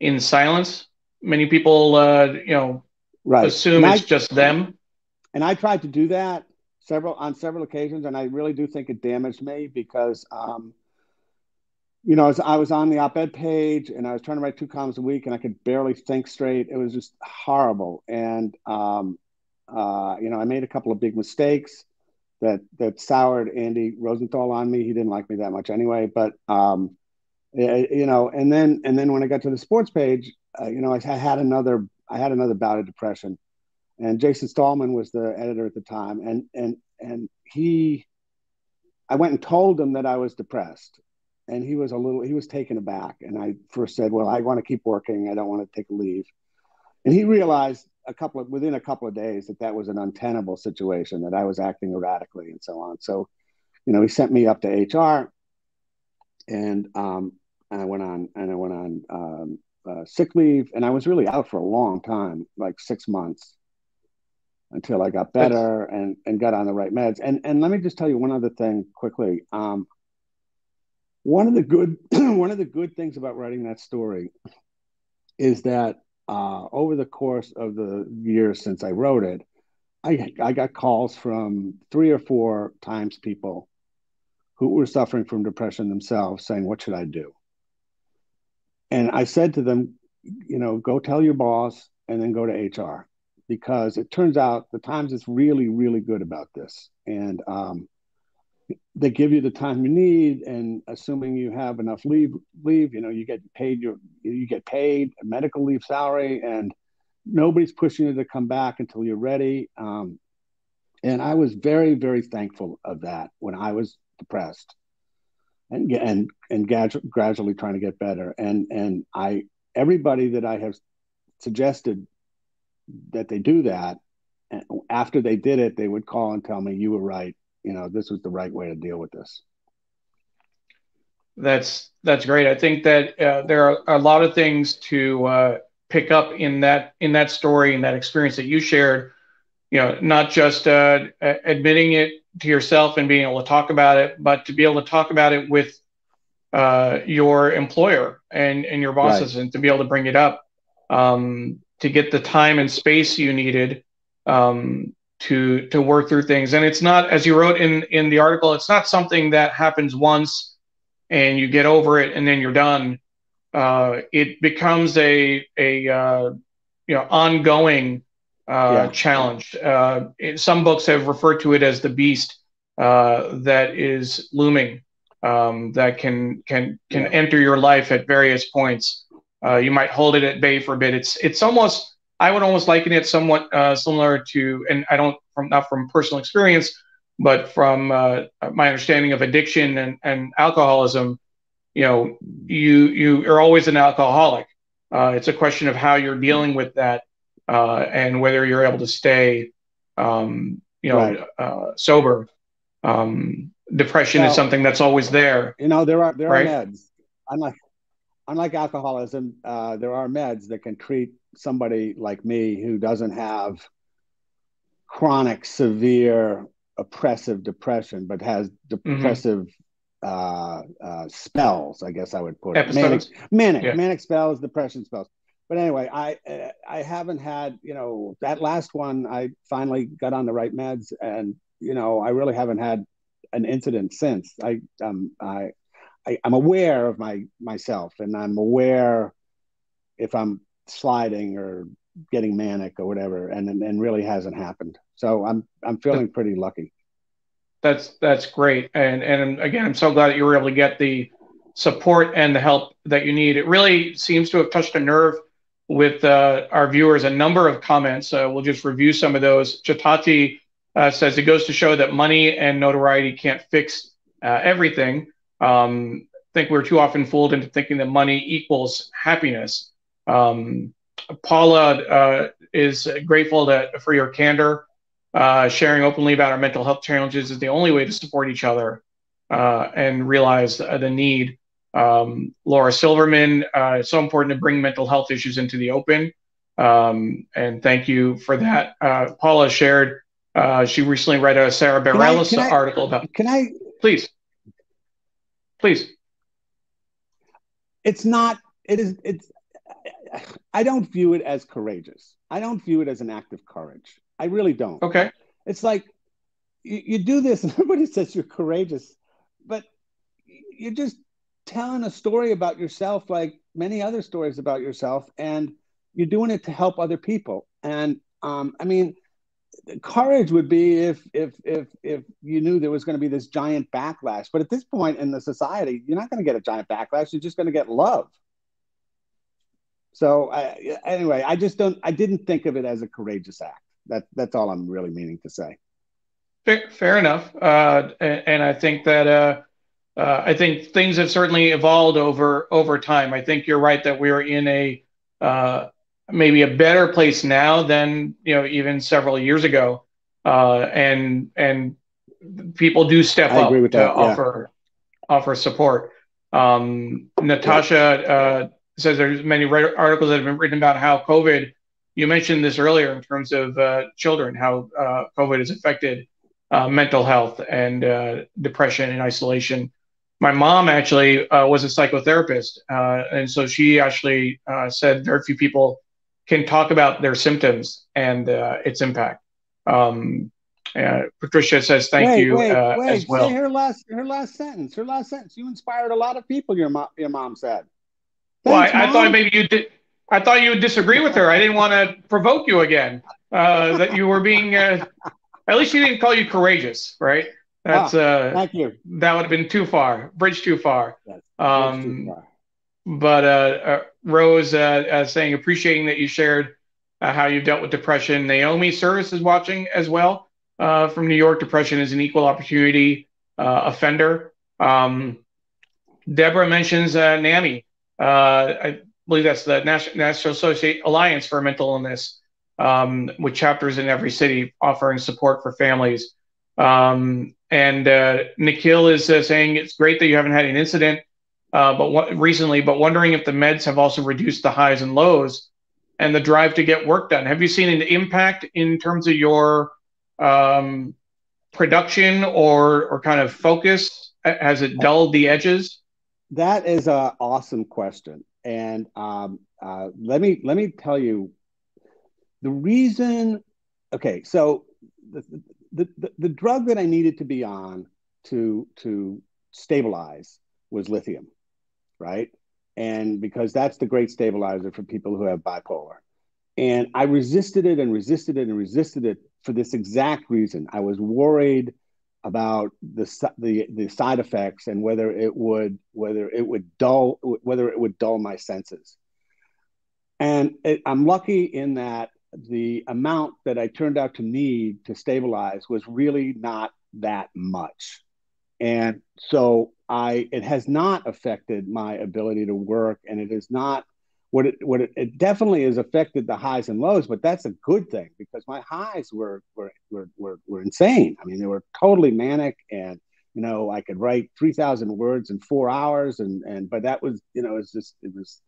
in silence many people uh, you know right. assume and it's I, just them and i tried to do that several on several occasions, and I really do think it damaged me because, um, you know, as I was on the op-ed page and I was trying to write two columns a week, and I could barely think straight. It was just horrible, and um, uh, you know, I made a couple of big mistakes that that soured Andy Rosenthal on me. He didn't like me that much anyway, but um, you know, and then and then when I got to the sports page, uh, you know, I, I had another I had another bout of depression. And Jason Stallman was the editor at the time, and and and he, I went and told him that I was depressed, and he was a little he was taken aback, and I first said, well, I want to keep working, I don't want to take a leave, and he realized a couple of within a couple of days that that was an untenable situation, that I was acting erratically and so on. So, you know, he sent me up to HR, and um, and I went on and I went on um, uh, sick leave, and I was really out for a long time, like six months until I got better and, and got on the right meds. And and let me just tell you one other thing quickly. Um, one of the good one of the good things about writing that story is that uh, over the course of the years since I wrote it, I I got calls from three or four times people who were suffering from depression themselves saying, "What should I do?" And I said to them, you know, go tell your boss and then go to HR because it turns out the Times is really, really good about this. And um, they give you the time you need, and assuming you have enough leave, leave, you know, you get paid your, you get paid medical leave salary, and nobody's pushing you to come back until you're ready. Um, And I was very, very thankful of that when I was depressed and and and gradually trying to get better. And and I everybody that I have suggested that they do that, after they did it, they would call and tell me, "You were right. You know, this was the right way to deal with this." That's that's great. I think that uh, there are a lot of things to uh, pick up in that in that story and that experience that you shared. You know, not just uh, admitting it to yourself and being able to talk about it, but to be able to talk about it with uh, your employer and and your bosses, right. and to be able to bring it up, um, to get the time and space you needed um, to to work through things. And it's not, as you wrote in in the article, it's not something that happens once and you get over it and then you're done, uh, it becomes a a uh, you know ongoing uh, yeah. challenge. Uh, it, some books have referred to it as the beast uh, that is looming, um, that can can can yeah. enter your life at various points. Uh, you might hold it at bay for a bit. It's it's almost I would almost liken it somewhat similar to, and I don't from not from personal experience, but from uh, my understanding of addiction and, and alcoholism, you know, you you are always an alcoholic. Uh, it's a question of how you're dealing with that uh, and whether you're able to stay, um, you know, right. Uh, sober. Um, depression well, is something that's always there. You know, there are there right? are meds. Unlike unlike alcoholism, uh, there are meds that can treat somebody like me who doesn't have chronic, severe oppressive depression, but has mm-hmm. depressive mm-hmm. uh, uh, spells. I guess I would put it manic, manic, yeah. manic spells, depression spells. But anyway, I I haven't had you know that last one. I finally got on the right meds, and you know I really haven't had an incident since. I um I, I I'm aware of my myself, and I'm aware if I'm sliding or getting manic or whatever, and and really hasn't happened. So I'm I'm feeling pretty lucky. That's that's great, and and again, I'm so glad that you were able to get the support and the help that you need. It really seems to have touched a nerve with uh, our viewers. A number of comments. Uh, we'll just review some of those. Chatati uh, says it goes to show that money and notoriety can't fix uh, everything. Um, I think we're too often fooled into thinking that money equals happiness. Um, Paula uh, is grateful to, for your candor uh, sharing openly about our mental health challenges is the only way to support each other uh, and realize uh, the need. Um, Laura Silverman, uh, it's so important to bring mental health issues into the open. Um, and thank you for that. Uh, Paula shared, uh, she recently read a Sara Bareilles article about. Can I? Please. Please. It's not, it is, it's, I don't view it as courageous. I don't view it as an act of courage. I really don't. Okay. It's like you, you do this and everybody says you're courageous, but you're just telling a story about yourself like many other stories about yourself and you're doing it to help other people and um, i mean courage would be if if if if you knew there was going to be this giant backlash but at this point in the society you're not going to get a giant backlash you're just going to get love so I, anyway i just don't i didn't think of it as a courageous act that that's all I'm really meaning to say. Fair, fair enough, uh, and, and, I think that uh, uh, I think things have certainly evolved over over time. I think you're right that we're in a uh, maybe a better place now than you know even several years ago, uh, and and people do step I up to that, offer yeah. offer support. Um, Natasha uh, says there's many articles that have been written about how COVID you mentioned this earlier in terms of uh, children, how uh, COVID has affected uh, mental health and uh, depression and isolation. My mom actually uh, was a psychotherapist, uh, and so she actually said very few people can talk about their symptoms and its impact. Um, Patricia says thank wait, you wait, wait. as well. Say her last her last sentence. Her last sentence. You inspired a lot of people. Your mom, your mom said. Well, I, I thought maybe you did. I thought you would disagree with her. I didn't want to provoke you again. Uh, that you were being, uh, at least she didn't call you courageous, right? That's uh, thank you. That would have been too far, bridge too far. Yes, um, too far. But uh, uh, Rose uh, uh, saying appreciating that you shared uh, how you've dealt with depression. Naomi Service is watching as well. uh, from New York. Depression is an equal opportunity uh, offender. Um, Deborah mentions uh, NAMI. Uh, I believe that's the National, National Associate Alliance for Mental Illness, um, with chapters in every city offering support for families. Um, and uh, Nikhil is uh, saying it's great that you haven't had an incident, uh, but recently, but wondering if the meds have also reduced the highs and lows and the drive to get work done. Have you seen an impact in terms of your um, production or or kind of focus? Has it dulled the edges? That is an awesome question, and um, uh, let me let me tell you the reason. Okay, so the, the, the, the drug that I needed to be on to to stabilize was lithium, right? And because that's the great stabilizer for people who have bipolar. And I resisted it and resisted it and resisted it for this exact reason. I was worried about the, the the side effects and whether it would whether it would dull whether it would dull my senses. And it, I'm lucky in that the amount that I turned out to need to stabilize was really not that much. And so I it has not affected my ability to work and it is not what it what it, it definitely has affected the highs and lows, but that's a good thing because my highs were were were were, were insane. I mean, they were totally manic and you know, I could write 3000 words in 4 hours and and but that was, you know, it's just it was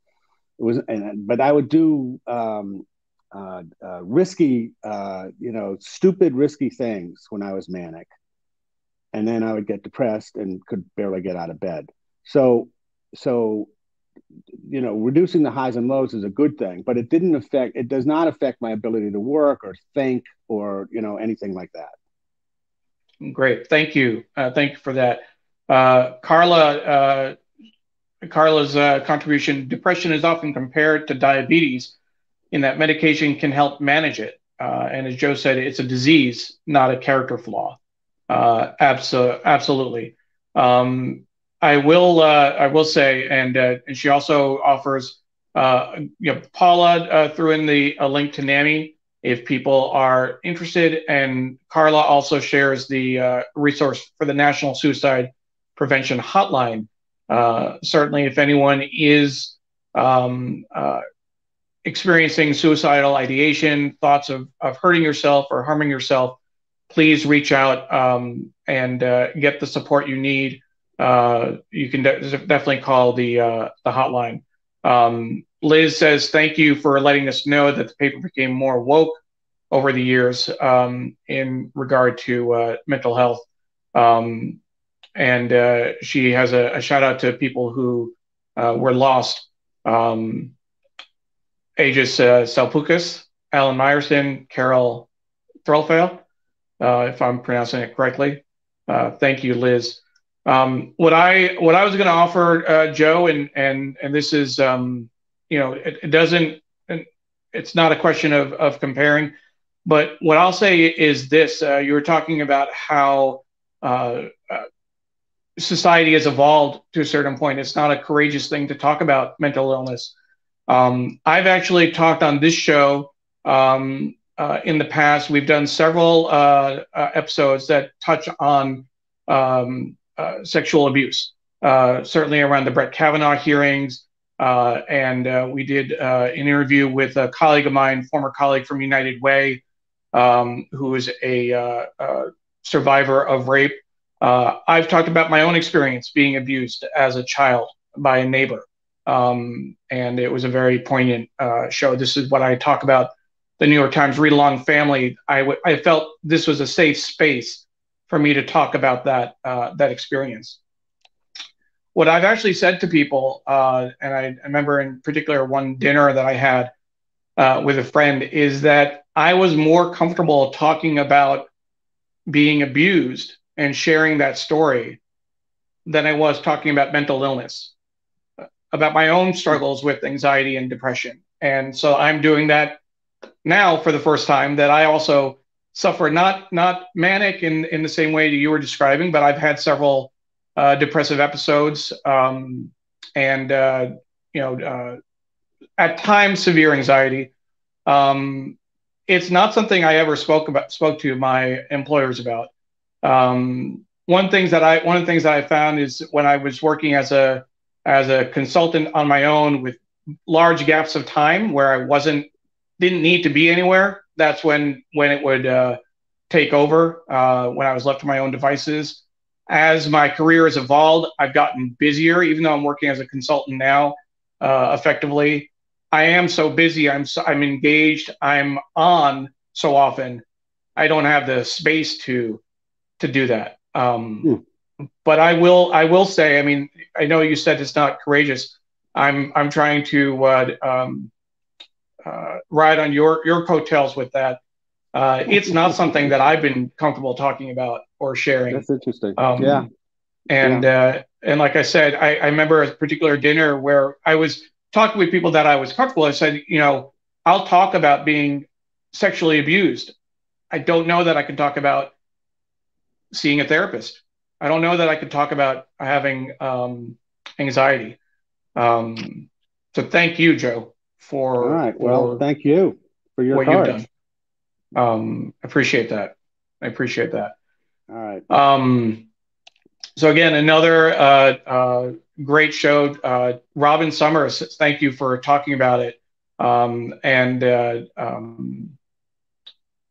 it was and but I would do um uh, uh, risky, uh, you know, stupid, risky things when I was manic. And then I would get depressed and could barely get out of bed. So, so, you know, reducing the highs and lows is a good thing, but it didn't affect, it does not affect my ability to work or think or, you know, anything like that. Great. Thank you. Uh, thank you for that. Uh, Carla, uh, Carla's contribution depression is often compared to diabetes in that medication can help manage it. Uh, and as Joe said, it's a disease, not a character flaw. Uh, abso- absolutely. Um, I will. Uh, I will say, and uh, and she also offers. Uh, you know, Paula uh, threw in the a link to NAMI if people are interested, and Carla also shares the resource for the National Suicide Prevention Hotline. certainly, if anyone is um, experiencing suicidal ideation, thoughts of, of hurting yourself or harming yourself, please reach out um, and uh, get the support you need. Uh, you can de- definitely call the uh, the hotline. Um, Liz says, "Thank you for letting us know that the paper became more woke over the years um, in regard to uh, mental health." Um, and uh, she has a, a, shout out to people who uh, were lost um, Agis uh, Salpukas, Alan Myerson, Carol Threlfeld, if I'm pronouncing it correctly. Thank you, Liz. Um, what I what I was going to offer uh, Joe, and and and this is um, you know it, it, doesn't it's not a question of of comparing, but what I'll say is this: uh, you were talking about how uh, society has evolved to a certain point. It's not a courageous thing to talk about mental illness. Um, I've actually talked on this show um, uh, in the past. We've done several uh, uh, episodes that touch on um, uh, sexual abuse, uh, certainly around the Brett Kavanaugh hearings. Uh, and we did an interview with a colleague of mine, former colleague from United Way, um, who is a, survivor of rape. I've talked about my own experience being abused as a child by a neighbor. Um, and it was a very poignant uh, show. This is what I talk about the New York Times read along family. I, I felt this was a safe space for me to talk about that uh, that experience. What I've actually said to people, uh, and I, remember in particular one dinner that I had uh, with a friend, is that I was more comfortable talking about being abused and sharing that story than I was talking about mental illness about my own struggles with anxiety and depression. And so I'm doing that now for the first time that I also suffer not not manic in in the same way that you were describing, but I've had several uh, depressive episodes um, and uh, you know uh, at times severe anxiety. Um, it's not something I ever spoke about spoke to my employers about. Um, one things that I one of the things that I found is when I was working as a as a consultant on my own with large gaps of time where I wasn't didn't need to be anywhere. That's when when it would uh, take over uh, when I was left to my own devices. As my career has evolved, I've gotten busier. Even though I'm working as a consultant now, uh, effectively, I am so busy. I'm so, I'm engaged. I'm on so often. I don't have the space to to do that. Um, hmm. But I will I will say. I mean, I know you said it's not courageous. I'm I'm trying to uh, um, ride on your your coattails with that. Uh, it's not something that I've been comfortable talking about or sharing. That's interesting. Um, yeah. And yeah. Uh, and like I said, I, I remember a particular dinner where I was talking with people that I was comfortable. I said, you know, I'll talk about being sexually abused. I don't know that I can talk about seeing a therapist. I don't know that I could talk about having um, anxiety. Um, so thank you, Joe, for. All right. Well, thank you for your what you've done. Um, appreciate that. I appreciate that. All right. Um, so again, another uh, uh, great show. Uh, Robin Summers, thank you for talking about it. Um, and uh, um,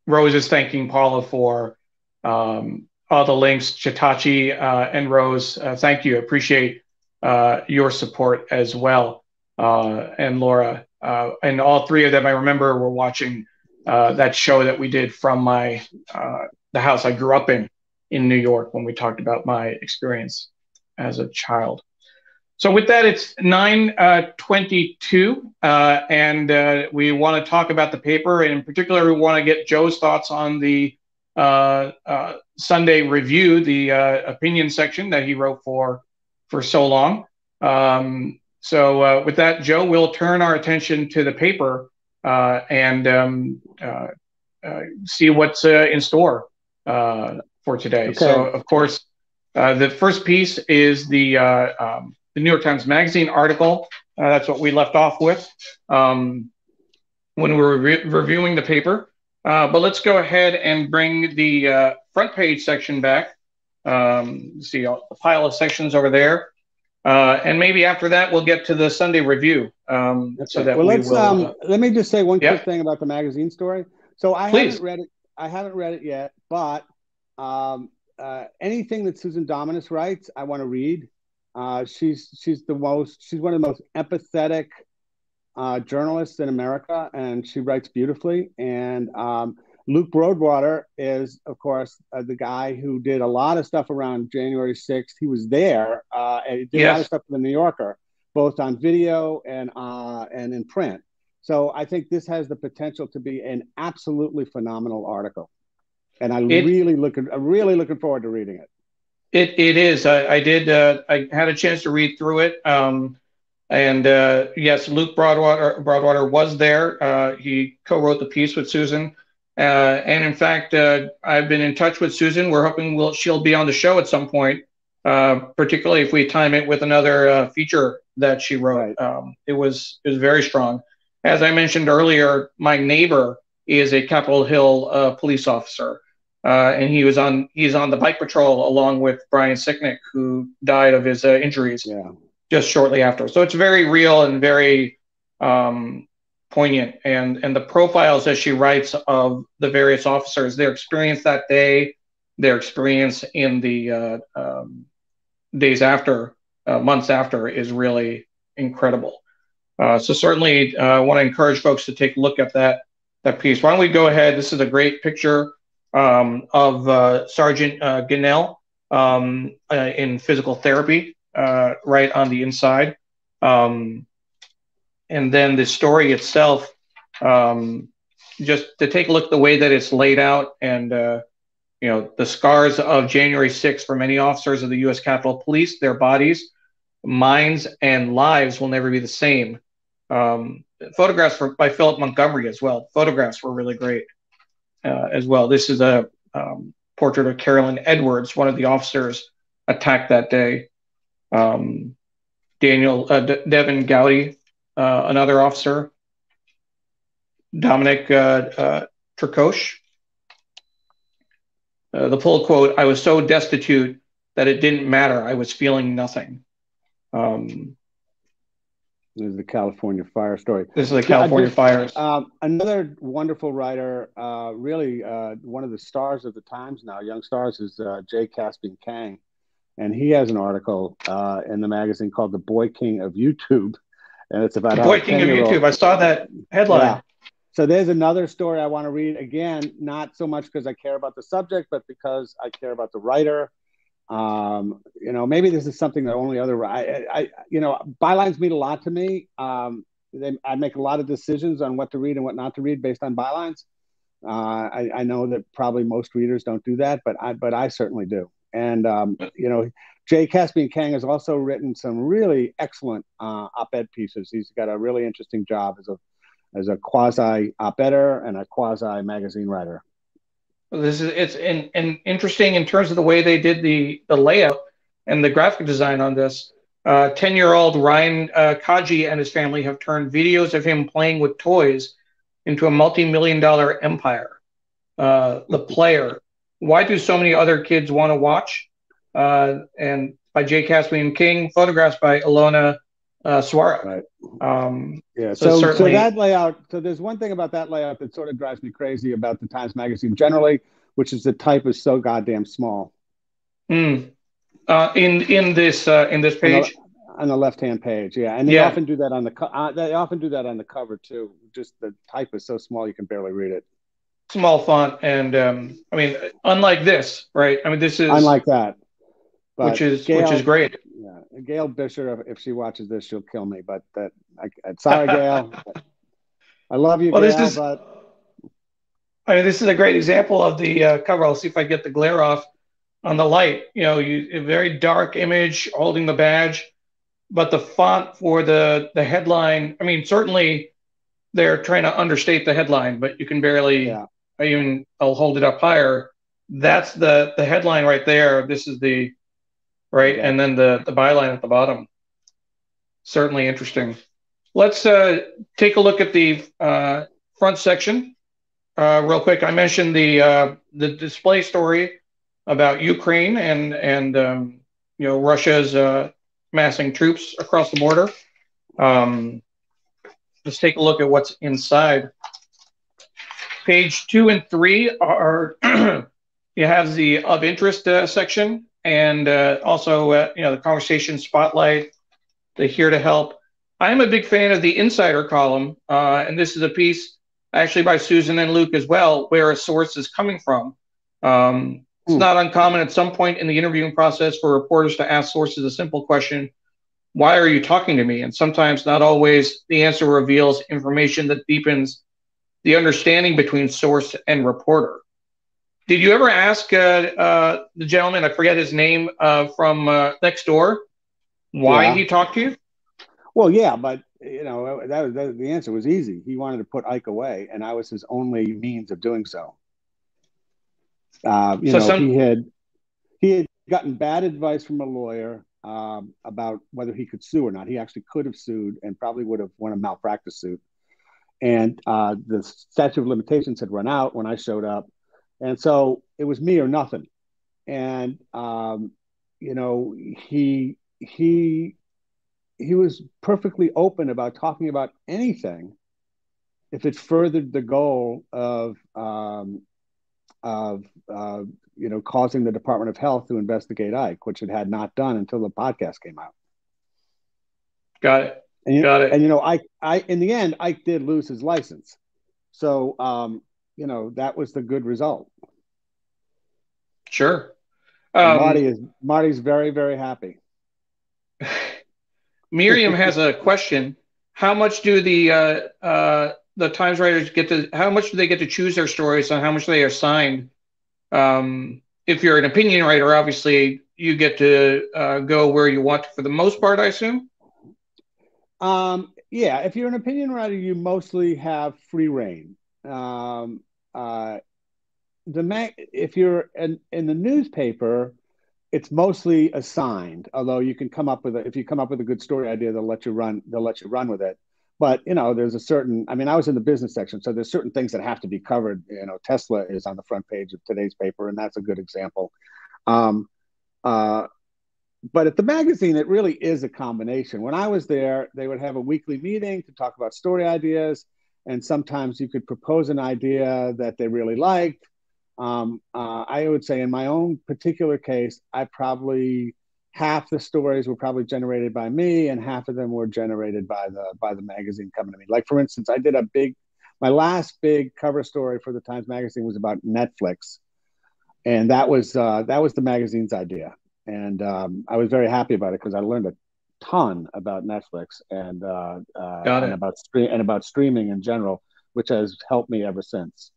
Rose is thanking Paula for um, all the links. Chitachi uh, and Rose, uh, thank you. Appreciate uh, your support as well. Uh, and Laura, uh, and all three of them, I remember were watching that show that we did from my the house I grew up in in New York when we talked about my experience as a child. So with that, it's 9:22, uh, uh, and uh, we want to talk about the paper, and in particular, we want to get Joe's thoughts on the uh, uh, Sunday Review, the uh, opinion section that he wrote for for so long. Um, so with that, Joe, we'll turn our attention to the paper and um, see what's in store for today. Okay. So, of course, the first piece is the um, the New York Times Magazine article. Uh, that's what we left off with um, when we were re- reviewing the paper. Uh, but let's go ahead and bring the uh, front page section back. Um, see a pile of sections over there. Uh, and maybe after that, we'll get to the Sunday review. Um, so that well, let's, we will, um, uh, let me just say one quick thing about the magazine story. So I Please. haven't read it. I haven't read it yet, but um, uh, anything that Susan Dominus writes, I want to read. Uh, she's she's the most she's one of the most empathetic uh, journalists in America, and she writes beautifully. And um, Luke Broadwater is, of course, uh, the guy who did a lot of stuff around January 6th. He was there uh, and he did yes. a lot of stuff for the New Yorker, both on video and uh, and in print. So I think this has the potential to be an absolutely phenomenal article, and I it, really looking I'm really looking forward to reading it. It it is. I, I did. Uh, I had a chance to read through it. Um, and uh, yes, Luke Broadwater Broadwater was there. Uh, he co-wrote the piece with Susan. Uh, and in fact, uh, I've been in touch with Susan. We're hoping we'll, she'll be on the show at some point, uh, particularly if we time it with another uh, feature that she wrote. Um, it was it was very strong. As I mentioned earlier, my neighbor is a Capitol Hill police officer. Uh, and he was on he's on the bike patrol along with Brian Sicknick, who died of his uh, injuries yeah. just shortly after. So it's very real and very um, poignant. And and the profiles that she writes of the various officers, their experience that day, their experience in the uh, um, days after, uh, months after, is really incredible. Uh, so certainly, I want to encourage folks to take a look at that that piece. Why don't we go ahead? This is a great picture um, of uh, Sergeant uh, Gonell um, uh, in physical therapy, uh, right on the inside. Um, and then the story itself, um, just to take a look the way that it's laid out and uh, you know the scars of January 6th for many officers of the U.S. Capitol Police, their bodies, minds, and lives will never be the same. Um, photographs for, by Philip Montgomery as well. Photographs were really great uh, as well. This is a um, portrait of Caroline Edwards, one of the officers attacked that day. Um, Daniel uh, De- Devin Gowdy, another officer. Dominic uh, uh, Tricoche. Uh, the full quote I was so destitute that it didn't matter. I was feeling nothing. Um, this is the California fire story. This is the California fires. Um, another wonderful writer, uh, really uh, one of the stars of the Times now, young stars, is uh, Jay Caspian Kang. And he has an article uh, in the magazine called The Boy King of YouTube. And it's about the Boy King of YouTube. I saw that headline. Yeah. So there's another story I want to read. Again, not so much because I care about the subject, but because I care about the writer. Um, you know, maybe this is something that only other I, I you know, bylines mean a lot to me. Um, they, I make a lot of decisions on what to read and what not to read based on bylines. Uh, I, I, know that probably most readers don't do that, but I but I certainly do. And um, you know, Jay Caspian Kang has also written some really excellent uh, op-ed pieces. He's got a really interesting job as a as a quasi op-eder and a quasi magazine writer. This is it's in, in interesting in terms of the way they did the the layout and the graphic design on this. Ten uh, year old Ryan uh, Kaji and his family have turned videos of him playing with toys into a multi million dollar empire. Uh, the player. Why do so many other kids want to watch? Uh, and by Jay Caspian King, photographs by Ilona uh, Suara. Right. Um, yeah. So, so, so, that layout. So there's one thing about that layout that sort of drives me crazy about the Times Magazine generally, which is the type is so goddamn small. Mm. Uh, in in this uh, in this page. On the, the left hand page, yeah, and they yeah. often do that on the co- uh, they often do that on the cover too. Just the type is so small you can barely read it. Small font, and um, I mean, unlike this, right? I mean, this is unlike that, which is Gail, which is great. Yeah, Gail Bichler, if she watches this, she'll kill me. But that, I, sorry, Gail. I love you, well, Gail, this is, but I mean, this is a great example of the uh, cover. I'll see if I get the glare off on the light. You know, you a very dark image holding the badge, but the font for the the headline. I mean, certainly they're trying to understate the headline, but you can barely. Yeah. I even I'll hold it up higher. That's the the headline right there. This is the right? And then the, the byline at the bottom. Certainly interesting. Let's uh, take a look at the uh, front section uh, real quick. I mentioned the uh, the display story about Ukraine and and um, you know Russia's uh, massing troops across the border. Um, let's take a look at what's inside. Page two and three are you have the of interest uh, section and uh, also uh, you know the conversation spotlight, the here to help. I am a big fan of the insider column, uh, and this is a piece actually by Susan and Luke as well, where a source is coming from. Um, it's not uncommon at some point in the interviewing process for reporters to ask sources a simple question Why are you talking to me? And sometimes, not always, the answer reveals information that deepens the understanding between source and reporter. Did you ever ask uh, uh, the gentleman, I forget his name, uh, from uh, next door, why yeah. he talked to you? Well, yeah, but you know that, that, the answer was easy. He wanted to put Ike away, and I was his only means of doing so. Uh, you so know, some... he had he had gotten bad advice from a lawyer um, about whether he could sue or not. He actually could have sued and probably would have won a malpractice suit. And uh, the statute of limitations had run out when I showed up and so it was me or nothing. And um, you know, he he he was perfectly open about talking about anything if it furthered the goal of um, of uh, you know causing the Department of Health to investigate Ike, which it had not done until the podcast came out. Got it. And, you, Got it. And you know, I I in the end, Ike did lose his license, so um, you know that was the good result. Sure. Um, Marty is Marty's very very happy. Miriam has a question. How much do the uh, uh, the Times writers get to? How much do they get to choose their stories, and how much they are signed? Um, if you're an opinion writer, obviously you get to uh, go where you want to, for the most part. I assume. Um, yeah, if you're an opinion writer, you mostly have free reign um, uh, the mag- if you're in, in the newspaper, it's mostly assigned. Although you can come up with a, if you come up with a good story idea, they'll let you run. They'll let you run with it. but you know, there's a certain. I mean, I was in the business section, so there's certain things that have to be covered. You know, Tesla is on the front page of today's paper, and that's a good example. Um, uh, but at the magazine, it really is a combination. When I was there, they would have a weekly meeting to talk about story ideas, and sometimes you could propose an idea that they really liked. Um, uh, I would say, in my own particular case, I probably half the stories were probably generated by me, and half of them were generated by the by the magazine coming to me. Like for instance, I did a big, my last big cover story for the Times Magazine was about Netflix, and that was uh, that was the magazine's idea and um, I was very happy about it because I learned a ton about Netflix and uh, uh, and about stream and about streaming in general, which has helped me ever since.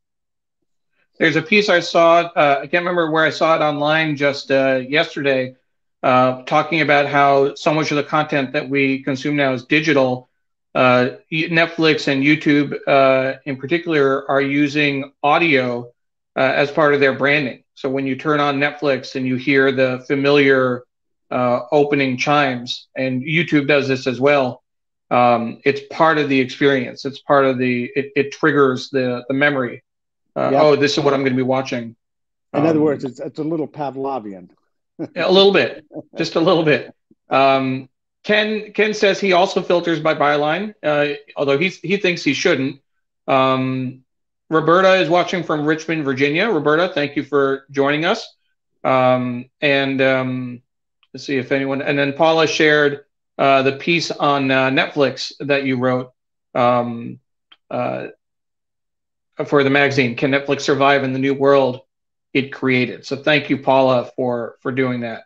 There's a piece I saw. Uh, I can't remember where I saw it online just uh, yesterday, uh, talking about how so much of the content that we consume now is digital. Uh, Netflix and YouTube, in particular, are using audio as part of their branding. So when you turn on Netflix and you hear the familiar uh, opening chimes, and YouTube does this as well, um, it's part of the experience. It's part of the it, it triggers the the memory. Uh, yep. Oh, this is what I'm going to be watching. In um, other words, it's it's a little Pavlovian. a little bit, just a little bit. Um, Ken Ken says he also filters by byline, uh, although he's he thinks he shouldn't. Um, Roberta is watching from Richmond, Virginia. Roberta, thank you for joining us. Um, and let's see if anyone, and then Paula shared uh, the piece on uh, Netflix that you wrote um, uh, for the magazine. Can Netflix survive in the new world it created? So thank you, Paula, for for doing that.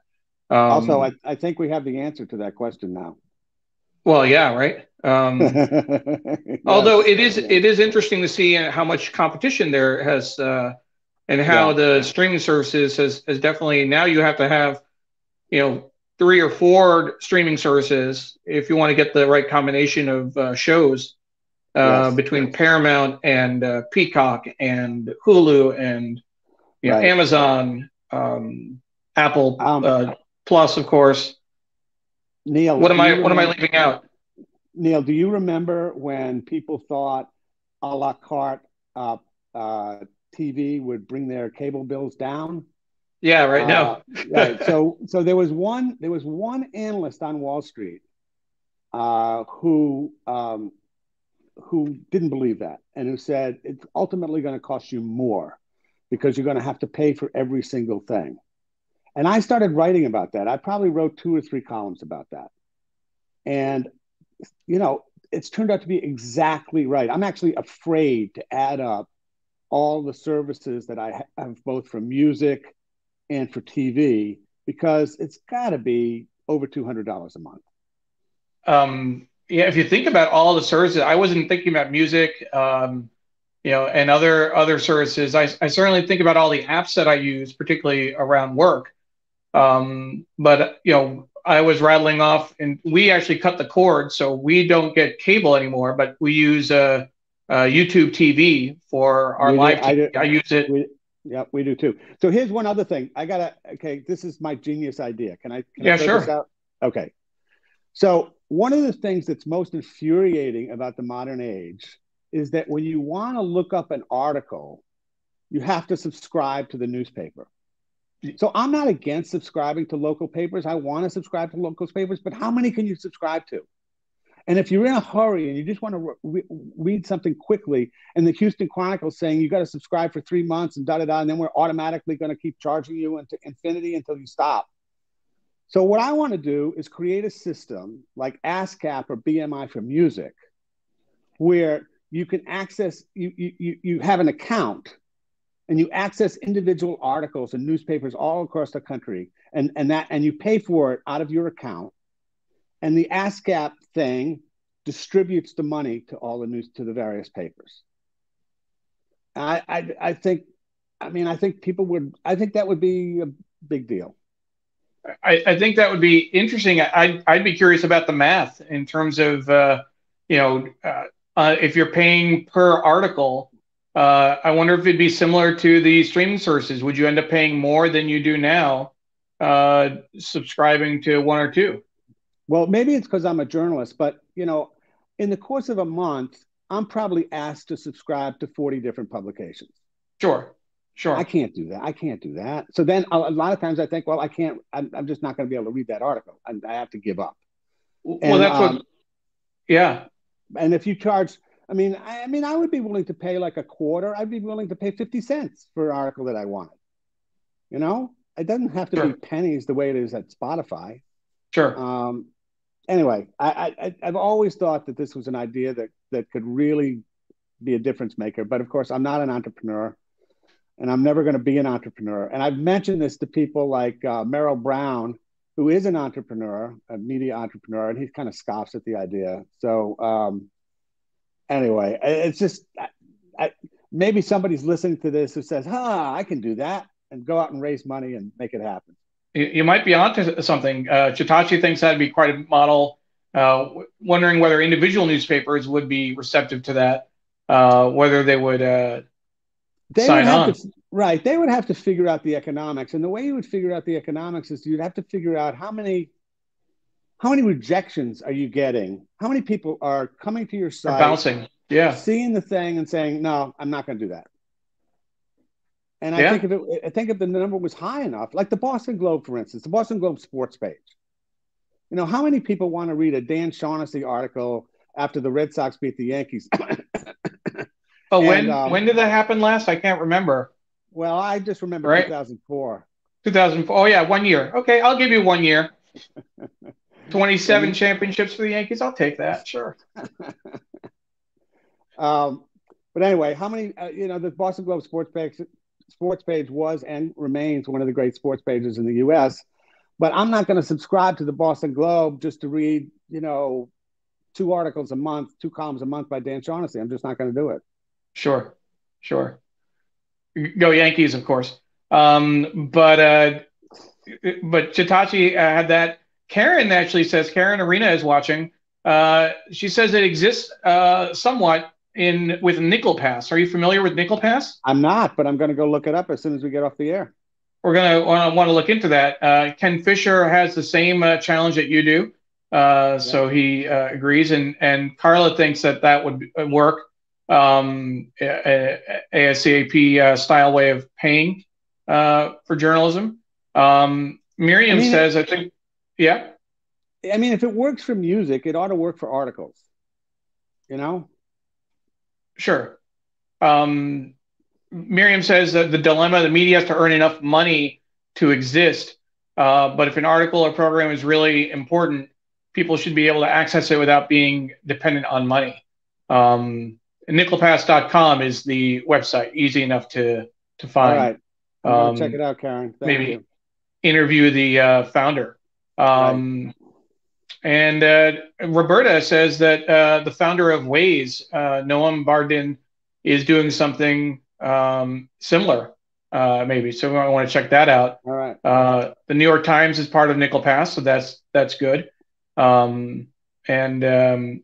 Um, also, I, I think we have the answer to that question now. Well, yeah, right. Um, yes. Although it is it is interesting to see how much competition there has, uh, and how yeah. the streaming services has has definitely now you have to have, you know, three or four streaming services if you want to get the right combination of uh, shows uh, yes. between Paramount and uh, Peacock and Hulu and you know right. Amazon, um, Apple um, uh, Plus, of course. Neil, what am I what am I leaving out? Neil, do you remember when people thought a la carte uh, uh, TV would bring their cable bills down? Yeah, right now. Uh, right. So, so there was one. There was one analyst on Wall Street uh, who um, who didn't believe that, and who said it's ultimately going to cost you more because you're going to have to pay for every single thing. And I started writing about that. I probably wrote two or three columns about that. And, you know, it's turned out to be exactly right. I'm actually afraid to add up all the services that I have both for music and for TV because it's got to be over $200 a month. Um, yeah, if you think about all the services, I wasn't thinking about music, um, you know, and other other services. I, I certainly think about all the apps that I use, particularly around work. Um, but you know, I was rattling off, and we actually cut the cord, so we don't get cable anymore. But we use uh, uh YouTube TV for our we live. I, do, I, use it. We, yeah, we do too. So here's one other thing. I gotta. Okay, this is my genius idea. Can I? Can yeah, I sure. Okay. So one of the things that's most infuriating about the modern age is that when you want to look up an article, you have to subscribe to the newspaper. So I'm not against subscribing to local papers. I want to subscribe to local papers, but how many can you subscribe to? And if you're in a hurry and you just want to re- read something quickly, and the Houston Chronicle is saying you got to subscribe for three months and da da da, and then we're automatically going to keep charging you into infinity until you stop. So what I want to do is create a system like ASCAP or BMI for music, where you can access you you you have an account and you access individual articles and newspapers all across the country and, and that and you pay for it out of your account and the ASCAP thing distributes the money to all the news to the various papers. I, I I think I mean I think people would I think that would be a big deal. I, I think that would be interesting. I I'd be curious about the math in terms of uh, you know uh, uh, if you're paying per article uh, I wonder if it'd be similar to the streaming sources. Would you end up paying more than you do now, uh, subscribing to one or two? Well, maybe it's because I'm a journalist, but you know, in the course of a month, I'm probably asked to subscribe to 40 different publications. Sure. Sure. I can't do that. I can't do that. So then a, lot of times I think, well, I can't, I'm, I'm just not going to be able to read that article. I, I have to give up. Well, and, that's um, what, yeah. And if you charge, I mean, I, I, mean, I would be willing to pay like a quarter. I'd be willing to pay 50 cents for an article that I wanted. You know, it doesn't have to sure. be pennies the way it is at Spotify. Sure. Um, anyway, I, I, I've always thought that this was an idea that, that could really be a difference maker. But of course, I'm not an entrepreneur and I'm never going to be an entrepreneur. And I've mentioned this to people like uh, Merrill Brown, who is an entrepreneur, a media entrepreneur, and he kind of scoffs at the idea. So, um, anyway, it's just I, I, maybe somebody's listening to this who says, "Huh, I can do that," and go out and raise money and make it happen. You, you might be onto something. Uh, Chitachi thinks that'd be quite a model. Uh, wondering whether individual newspapers would be receptive to that, uh, whether they would uh, they sign on. To, right. They would have to figure out the economics. And the way you would figure out the economics is you'd have to figure out how many how many rejections are you getting? How many people are coming to your site, bouncing, yeah, seeing the thing and saying, "No, I'm not going to do that." And I yeah. think if it, I think if the number was high enough, like the Boston Globe, for instance, the Boston Globe sports page. You know, how many people want to read a Dan Shaughnessy article after the Red Sox beat the Yankees Oh, and, when um, when did that happen last? I can't remember. Well, I just remember right? 2004. 2004. Oh yeah, one year. Okay, I'll give you one year. 27 championships for the Yankees. I'll take that. Sure. um, but anyway, how many? Uh, you know, the Boston Globe sports page, sports page was and remains one of the great sports pages in the U.S. But I'm not going to subscribe to the Boston Globe just to read, you know, two articles a month, two columns a month by Dan Shaughnessy. I'm just not going to do it. Sure, sure. Go Yankees, of course. Um, but uh, but Chitachi uh, had that. Karen actually says Karen Arena is watching. Uh, she says it exists uh, somewhat in with Nickel Pass. Are you familiar with Nickel Pass? I'm not, but I'm going to go look it up as soon as we get off the air. We're going to want to look into that. Uh, Ken Fisher has the same uh, challenge that you do, uh, yeah. so he uh, agrees, and and Carla thinks that that would work um, ASCAP uh, style way of paying uh, for journalism. Um, Miriam I mean, says, I think, yeah. I mean, if it works for music, it ought to work for articles. You know? Sure. Um, Miriam says that the dilemma the media has to earn enough money to exist. Uh, but if an article or program is really important, people should be able to access it without being dependent on money. Um, nickelpass.com is the website, easy enough to to find. All right. Um, check it out, Karen. Thank maybe you. interview the uh, founder. Um, right. And uh, Roberta says that uh, the founder of Waze, uh, Noam Bardin, is doing something um, similar, uh, maybe. So I want to check that out. All right. Uh, the New York Times is part of Nickel Pass, so that's that's good. Um, and um,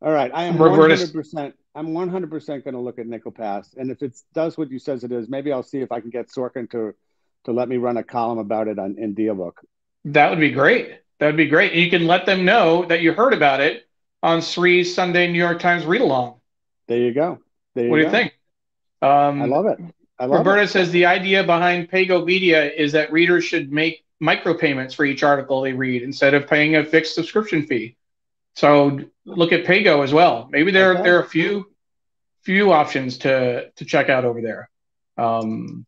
all right, I am 100 percent I'm 100% going to look at Nickel Pass, and if it does what you says it is, maybe I'll see if I can get Sorkin to to let me run a column about it on in DealBook. That would be great. That would be great. And you can let them know that you heard about it on Sree's Sunday New York Times read along. There you go. There you what go. do you think? Um, I love it. I love Roberta it. says the idea behind Paygo Media is that readers should make micropayments for each article they read instead of paying a fixed subscription fee. So look at Paygo as well. Maybe there okay. there are a few few options to to check out over there. Um,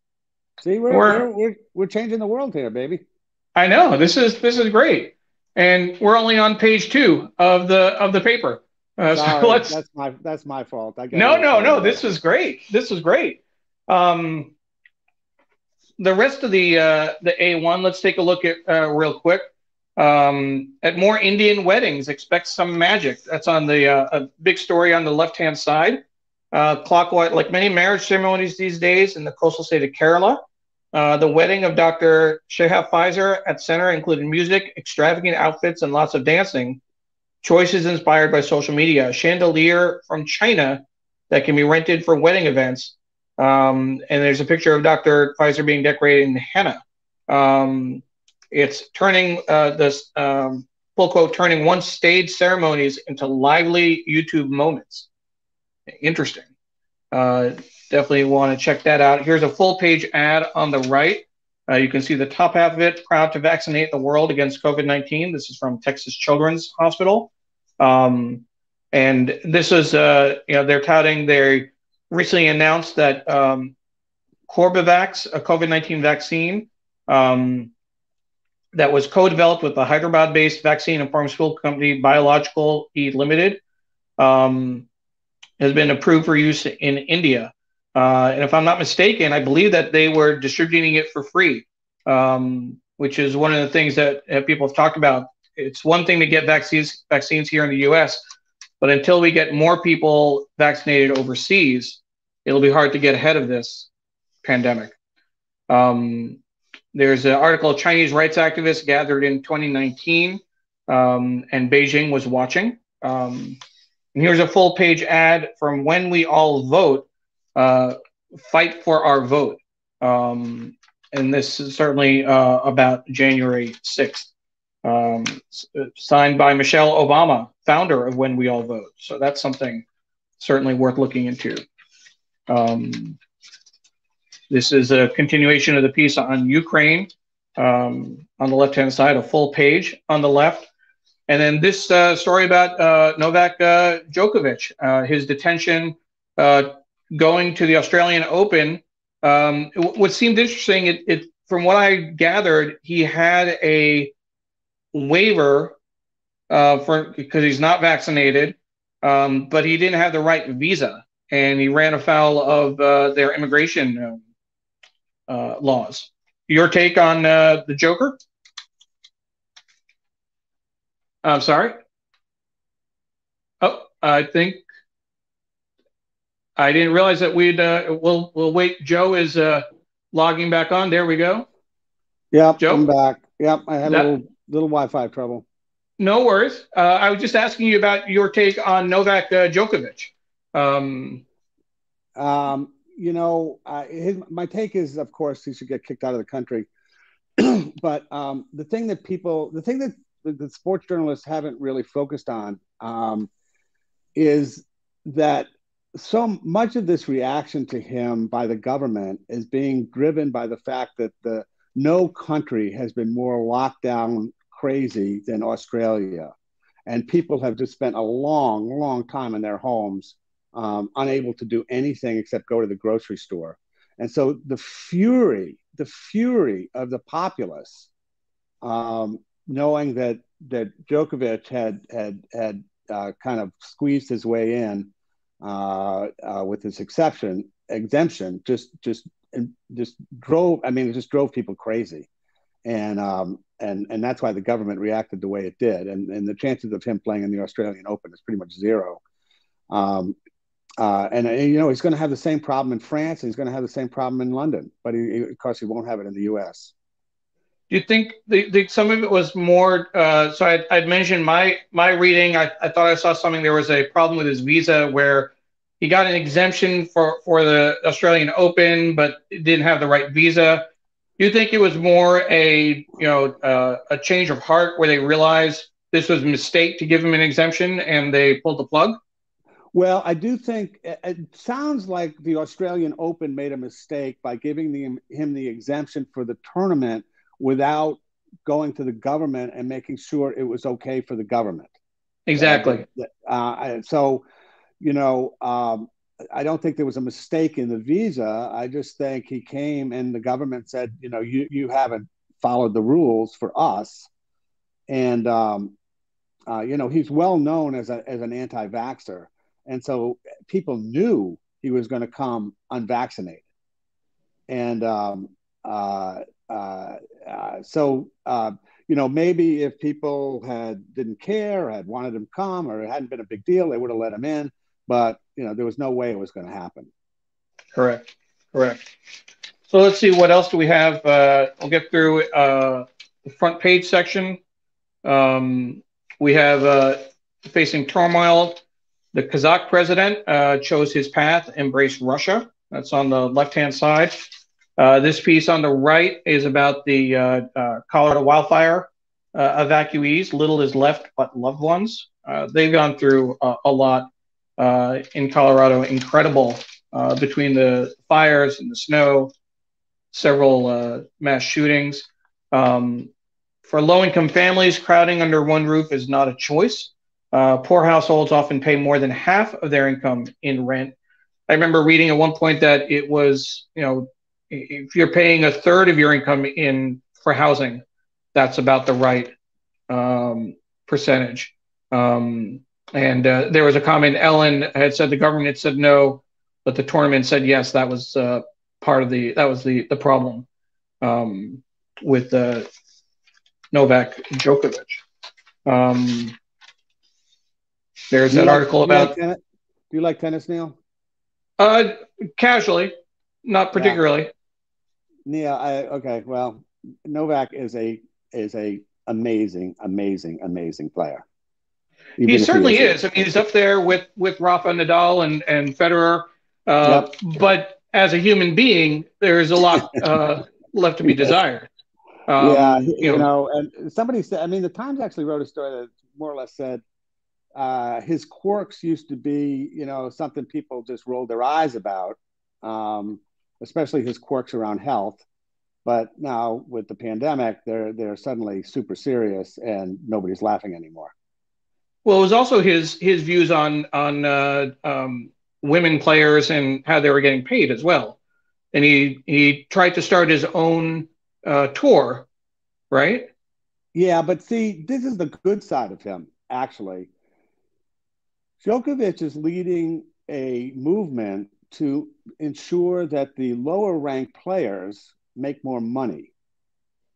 See, we're, we're, we're we're changing the world here, baby. I know this is this is great, and we're only on page two of the of the paper. Uh, Sorry, so let's. That's my that's my fault. I no, no, no. This was great. This was great. Um, the rest of the uh, the A1, let's take a look at uh, real quick. Um, at more Indian weddings, expect some magic. That's on the uh, a big story on the left hand side. Uh, clockwise, like many marriage ceremonies these days in the coastal state of Kerala, uh, the wedding of Dr. Shehab Pfizer at center included music, extravagant outfits, and lots of dancing. Choices inspired by social media. Chandelier from China that can be rented for wedding events. Um, and there's a picture of Dr. Pfizer being decorated in henna. Um, it's turning uh, this um, full quote, turning once stage ceremonies into lively YouTube moments. Interesting. Uh, definitely want to check that out. Here's a full page ad on the right. Uh, you can see the top half of it, proud to vaccinate the world against COVID 19. This is from Texas Children's Hospital. Um, and this is, uh, you know, they're touting, they recently announced that um, Corbevax, a COVID 19 vaccine um, that was co developed with the Hyderabad based vaccine and pharmaceutical company Biological E Limited, um, has been approved for use in India. Uh, and if I'm not mistaken, I believe that they were distributing it for free, um, which is one of the things that uh, people have talked about. It's one thing to get vaccines vaccines here in the U.S., but until we get more people vaccinated overseas, it'll be hard to get ahead of this pandemic. Um, there's an article Chinese rights activists gathered in 2019, um, and Beijing was watching. Um, and here's a full page ad from When We All Vote uh, Fight for Our Vote. Um, and this is certainly uh, about January 6th. Um, signed by Michelle Obama, founder of When We All Vote. So that's something certainly worth looking into. Um, this is a continuation of the piece on Ukraine um, on the left hand side, a full page on the left. And then this uh, story about uh, Novak uh, Djokovic, uh, his detention uh, going to the Australian Open. Um, what seemed interesting, it, it, from what I gathered, he had a waiver uh, for because he's not vaccinated, um, but he didn't have the right visa, and he ran afoul of uh, their immigration uh, laws. Your take on uh, the Joker? I'm sorry. Oh, I think I didn't realize that we'd. Uh, we'll we'll wait. Joe is uh, logging back on. There we go. Yep, Joe? I'm back. Yep, I had that, a little little Wi-Fi trouble. No worries. Uh, I was just asking you about your take on Novak uh, Djokovic. Um, um, you know, uh, his, my take is, of course, he should get kicked out of the country. but um, the thing that people, the thing that the, the sports journalists haven't really focused on um, is that so much of this reaction to him by the government is being driven by the fact that the no country has been more locked down crazy than Australia. And people have just spent a long, long time in their homes, um, unable to do anything except go to the grocery store. And so the fury, the fury of the populace, um, knowing that that Djokovic had had had uh, kind of squeezed his way in uh, uh, with this exception exemption, just just just drove. I mean, it just drove people crazy and um, and and that's why the government reacted the way it did. And and the chances of him playing in the Australian Open is pretty much zero. Um, uh, and, and, you know he's going to have the same problem in France, and he's going to have the same problem in London, but he, of course he won't have it in the U.S. Do you think the, the, some of it was more? Uh, so I, I'd mentioned my my reading. I, I thought I saw something. There was a problem with his visa where he got an exemption for for the Australian Open, but didn't have the right visa Do you think it was more a you know uh, a change of heart where they realized this was a mistake to give him an exemption and they pulled the plug? Well, I do think it sounds like the Australian Open made a mistake by giving the, him the exemption for the tournament without going to the government and making sure it was okay for the government. Exactly. Uh, so, you know, um, I don't think there was a mistake in the visa. I just think he came and the government said, you know, you you haven't followed the rules for us, and um, uh, you know he's well known as a as an anti-vaxer, and so people knew he was going to come unvaccinated, and um, uh, uh, uh so uh, you know maybe if people had didn't care, had wanted him come, or it hadn't been a big deal, they would have let him in but you know there was no way it was going to happen. Correct. Correct. So let's see what else do we have. Uh, we'll get through uh, the front page section. Um, we have uh, facing turmoil. The Kazakh president uh, chose his path, embraced Russia. That's on the left hand side. Uh, this piece on the right is about the uh, Colorado wildfire uh, evacuees. Little is left but loved ones. Uh, they've gone through a lot uh, in Colorado. Incredible uh, between the fires and the snow, several uh, mass shootings. Um, for low income families, crowding under one roof is not a choice. Uh, poor households often pay more than half of their income in rent. I remember reading at one point that it was, you know, if you're paying a third of your income in for housing, that's about the right um, percentage. Um, and uh, there was a comment. Ellen had said the government had said no, but the tournament said yes. That was uh, part of the that was the the problem um, with uh, Novak Djokovic. Um, there's that like, article about. Do you like tennis, Neil? Uh, casually, not particularly. Yeah. I okay. Well, Novak is a is a amazing, amazing, amazing player. he certainly he is. is. I mean, he's up there with with Rafa Nadal and and Federer. Uh, yep. But as a human being, there's a lot uh, left to be desired. Um, yeah, you, you know, know, and somebody said. I mean, the Times actually wrote a story that more or less said uh, his quirks used to be, you know, something people just rolled their eyes about, um, especially his quirks around health. But now with the pandemic, they're they're suddenly super serious, and nobody's laughing anymore. Well, it was also his his views on on uh, um, women players and how they were getting paid as well, and he he tried to start his own uh, tour, right? Yeah, but see, this is the good side of him. Actually, Djokovic is leading a movement to ensure that the lower ranked players make more money.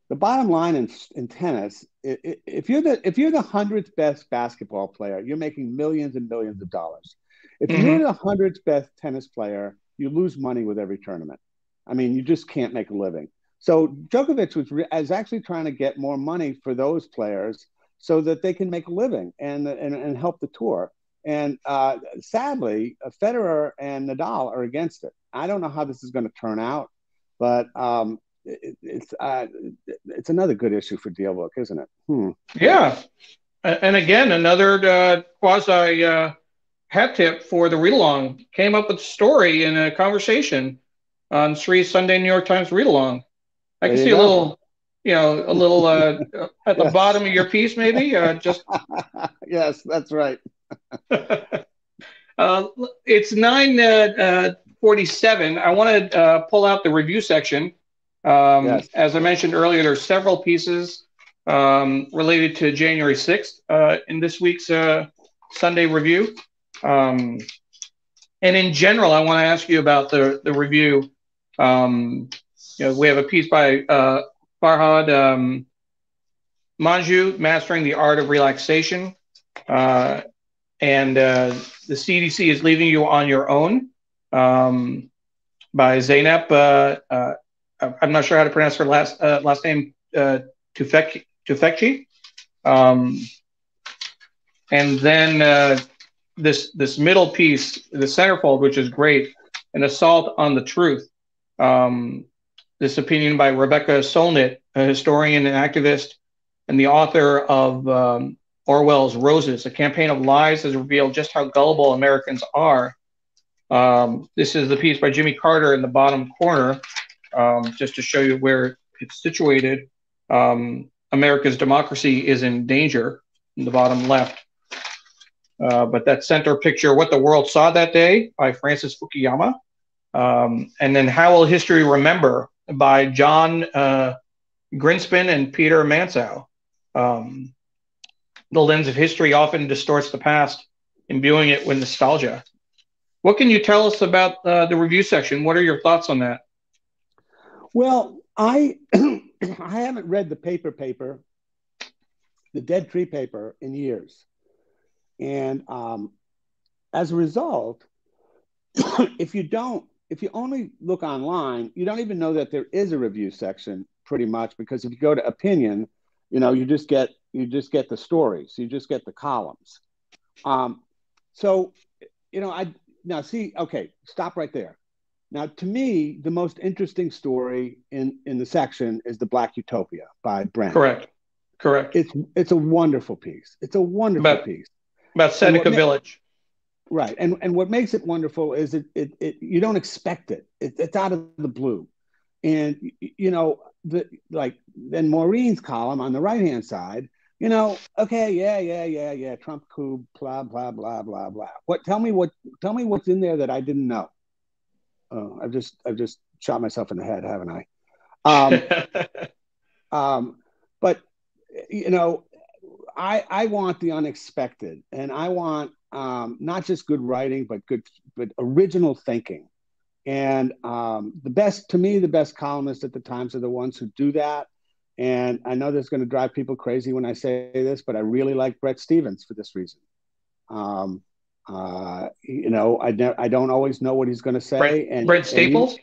The bottom line in, in tennis, if you're the if you're the hundredth best basketball player, you're making millions and millions of dollars. If mm-hmm. you're the hundredth best tennis player, you lose money with every tournament. I mean, you just can't make a living. So Djokovic was re- is actually trying to get more money for those players so that they can make a living and and, and help the tour. And uh, sadly, Federer and Nadal are against it. I don't know how this is going to turn out. But um, it, it's uh, it's another good issue for DealBook, isn't it? Hmm. Yeah, and again, another uh, quasi uh, hat tip for the read along came up with a story in a conversation on Sree Sunday New York Times read along. I can see a little, you know, a little uh, at the yes. bottom of your piece, maybe. Uh, just yes, that's right. uh, it's nine uh, uh, 47, I want to uh, pull out the review section. Um, yes. As I mentioned earlier, there's several pieces um, related to January 6th uh, in this week's uh, Sunday review. Um, and in general, I want to ask you about the, the review. Um, you know, we have a piece by uh, Farhad um, Manjoo, Mastering the Art of Relaxation. Uh, and uh, the CDC is leaving you on your own um, by Zeynep. Uh, uh, I'm not sure how to pronounce her last uh, last name. Uh, Tufekci. Um, and then uh, this this middle piece, the centerfold, which is great, an assault on the truth. Um, this opinion by Rebecca Solnit, a historian and activist, and the author of um, Orwell's Roses, a campaign of lies has revealed just how gullible Americans are um, this is the piece by Jimmy Carter in the bottom corner, um, just to show you where it's situated. Um, America's democracy is in danger in the bottom left. Uh, but that center picture, What the World Saw That Day by Francis Fukuyama. Um, and then How Will History Remember by John uh, Grinspan and Peter Manseau. Um, the lens of history often distorts the past, imbuing it with nostalgia. What can you tell us about uh, the review section? What are your thoughts on that? Well, I I haven't read the paper paper, the dead tree paper, in years, and um, as a result, if you don't, if you only look online, you don't even know that there is a review section, pretty much, because if you go to opinion, you know, you just get you just get the stories, you just get the columns. Um, so, you know, I now see okay stop right there now to me the most interesting story in in the section is the black utopia by brent correct Correct. It's it's a wonderful piece. It's a wonderful about, piece about Seneca Village. Right, and and what makes it wonderful is it it, it you don't expect it. it. It's out of the blue, and you know the like then Maureen's column on the right hand side. You know, okay, yeah, yeah, yeah, yeah. Trump coup, blah blah blah blah blah. What? Tell me what? Tell me what's in there that I didn't know. Oh, I've just I've just shot myself in the head, haven't I? Um, um, but you know, I I want the unexpected, and I want um, not just good writing, but good but original thinking. And um, the best, to me, the best columnists at the Times are the ones who do that. And I know that's going to drive people crazy when I say this, but I really like Bret Stephens for this reason. Um, uh, you know, I, ne- I don't always know what he's going to say. Bret, and Bret Staples. And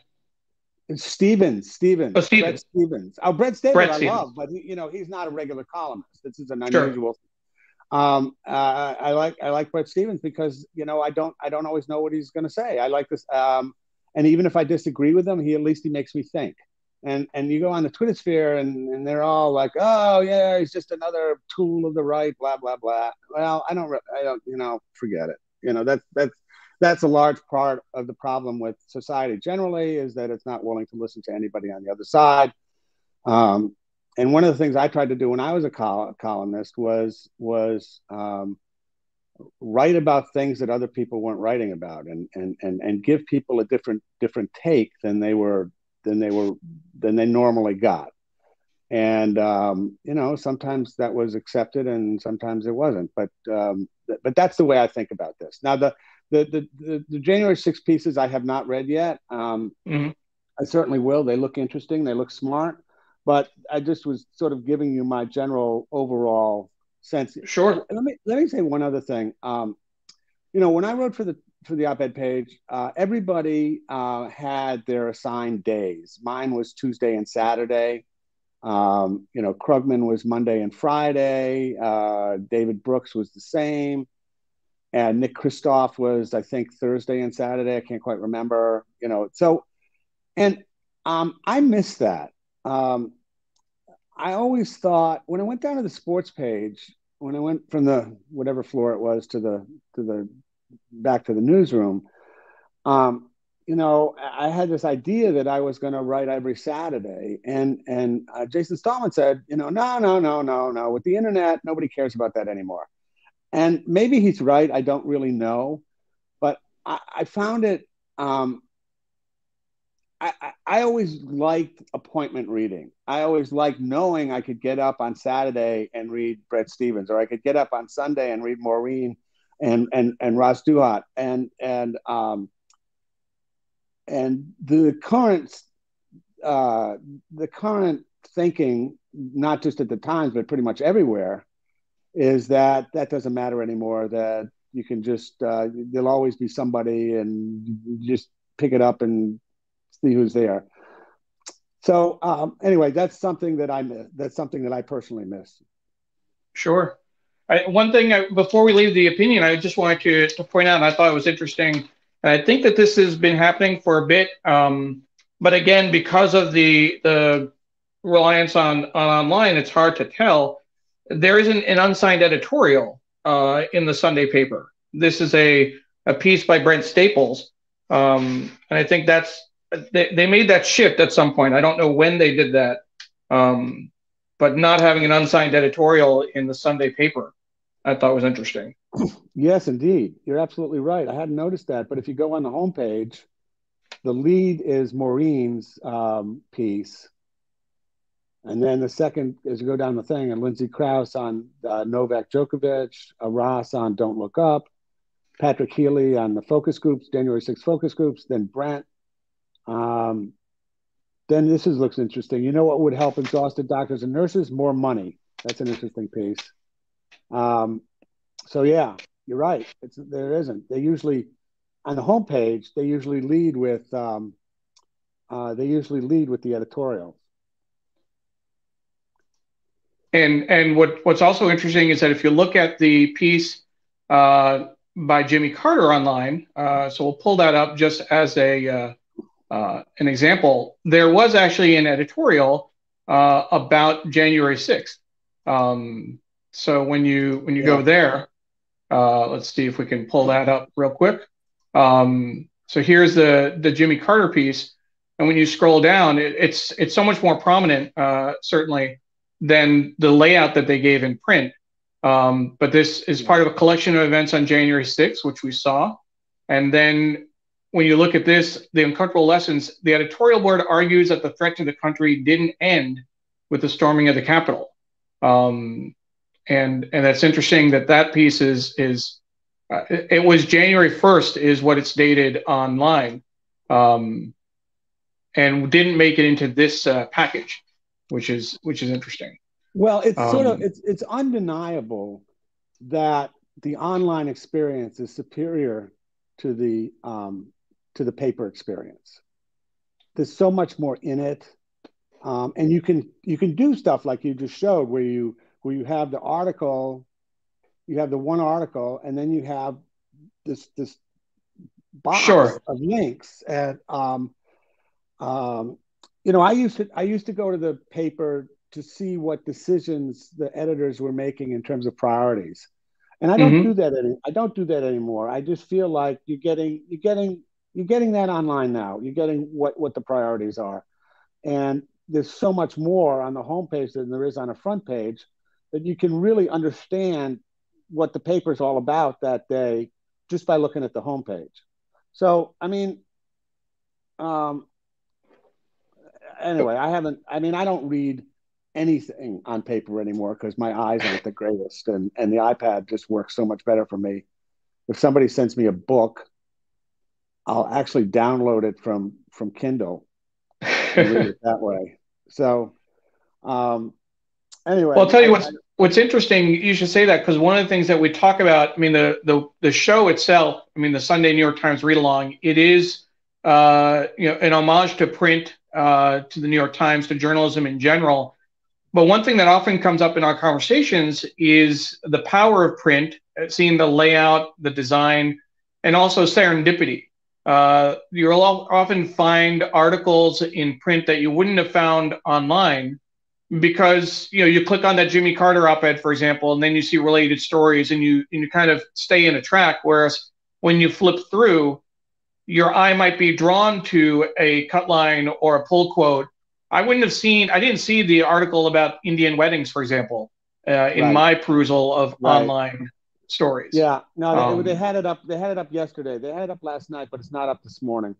Stevens, Stevens, oh, Stevens. Bret Stephens. Oh, Bret Stephens, Bret I Stevens. love, but he, you know he's not a regular columnist. This is an unusual. Sure. Um, uh, I like I like Bret Stephens because you know I don't I don't always know what he's going to say. I like this, um, and even if I disagree with him, he at least he makes me think. And and you go on the Twitter sphere, and, and they're all like, oh yeah, he's just another tool of the right, blah blah blah. Well, I don't I don't you know forget it. You know that's that's that's a large part of the problem with society generally is that it's not willing to listen to anybody on the other side. Um, and one of the things I tried to do when I was a col- columnist was was um, write about things that other people weren't writing about, and and and and give people a different different take than they were than they were than they normally got. And um, you know, sometimes that was accepted, and sometimes it wasn't. But um, th- but that's the way I think about this. Now the the the, the, the January 6 pieces I have not read yet. Um, mm-hmm. I certainly will. They look interesting. They look smart but I just was sort of giving you my general overall sense. Sure. Let me let me say one other thing. Um, you know, when I wrote for the for the op-ed page, uh, everybody uh, had their assigned days. Mine was Tuesday and Saturday. Um, you know, Krugman was Monday and Friday. Uh, David Brooks was the same. And Nick Kristof was, I think, Thursday and Saturday. I can't quite remember. You know, so and um, I miss that um, I always thought when I went down to the sports page, when I went from the whatever floor it was to the to the back to the newsroom, um, you know, I had this idea that I was going to write every Saturday, and and uh, Jason Stallman said, you know, no, no, no, no, no. With the internet, nobody cares about that anymore. And maybe he's right. I don't really know, but I, I found it um, I, I always liked appointment reading. I always liked knowing I could get up on Saturday and read Bret Stephens, or I could get up on Sunday and read Maureen and and and Ross Douthat. And and um and the current uh, the current thinking, not just at the Times but pretty much everywhere, is that that doesn't matter anymore. That you can just uh, there'll always be somebody and just pick it up and see who's there. So um, anyway, that's something that I miss. That's something that I personally miss. Sure. I, one thing I, before we leave the opinion, I just wanted to, to point out, and I thought it was interesting. And I think that this has been happening for a bit, um, but again, because of the the reliance on, on online, it's hard to tell. There isn't an unsigned editorial uh, in the Sunday paper. This is a a piece by Brent Staples, um, and I think that's they, they made that shift at some point. I don't know when they did that. Um, but not having an unsigned editorial in the Sunday paper, I thought was interesting. Yes, indeed. You're absolutely right. I hadn't noticed that. But if you go on the homepage, the lead is Maureen's um, piece. And then the second, as you go down the thing, and Lindsay Crouse on uh, Novak Djokovic, uh, Ross on Don't Look Up, Patrick Healy on the focus groups, January 6 focus groups, then Brent um, then this is looks interesting. You know what would help exhausted doctors and nurses? More money. That's an interesting piece. Um, so yeah, you're right. It's, there isn't. They usually on the homepage they usually lead with um, uh, they usually lead with the editorial. And and what what's also interesting is that if you look at the piece uh, by Jimmy Carter online, uh, so we'll pull that up just as a uh, uh, an example, there was actually an editorial uh, about January 6th. Um, so when you when you yeah. go there, uh, let's see if we can pull that up real quick. Um, so here's the the Jimmy Carter piece, and when you scroll down, it, it's it's so much more prominent, uh, certainly, than the layout that they gave in print. Um, but this is part of a collection of events on January 6th, which we saw. And then when you look at this, the uncomfortable lessons, the editorial board argues that the threat to the country didn't end with the storming of the Capitol. Um, and and that's interesting that that piece is is uh, it was January 1st is what it's dated online, um, and didn't make it into this uh, package, which is which is interesting. Well, it's um, sort of um, it's it's undeniable that the online experience is superior to the um, to the paper experience. There's so much more in it, um, and you can you can do stuff like you just showed, where you where you have the article, you have the one article, and then you have this this box sure. of links. And um, um, you know, I used to I used to go to the paper to see what decisions the editors were making in terms of priorities. And I don't mm-hmm. do that any, I don't do that anymore. I just feel like you're getting you're getting you're getting that online now. You're getting what what the priorities are. And there's so much more on the homepage than there is on a front page that you can really understand what the paper is all about that day just by looking at the homepage. So, I mean, um, anyway, I haven't, I mean, I don't read anything on paper anymore because my eyes aren't the greatest and, and the iPad just works so much better for me. If somebody sends me a book, I'll actually download it from, from Kindle and read it that way. So, um, anyway, well, I'll tell you what's what's interesting. You should say that because one of the things that we talk about. I mean, the the the show itself. I mean, the Sunday New York Times read along. It is uh, you know an homage to print, uh, to the New York Times, to journalism in general. But one thing that often comes up in our conversations is the power of print, seeing the layout, the design, and also serendipity. Uh, you'll often find articles in print that you wouldn't have found online because you know you click on that Jimmy Carter op-ed, for example, and then you see related stories, and you and you kind of stay in a track. Whereas when you flip through, your eye might be drawn to a cut line or a pull quote. I wouldn't have seen. I didn't see the article about Indian weddings, for example, uh, in right. my perusal of right. online stories. Yeah, no, they, um, they, had it up. They had it up yesterday. They had it up last night, but it's not up this morning.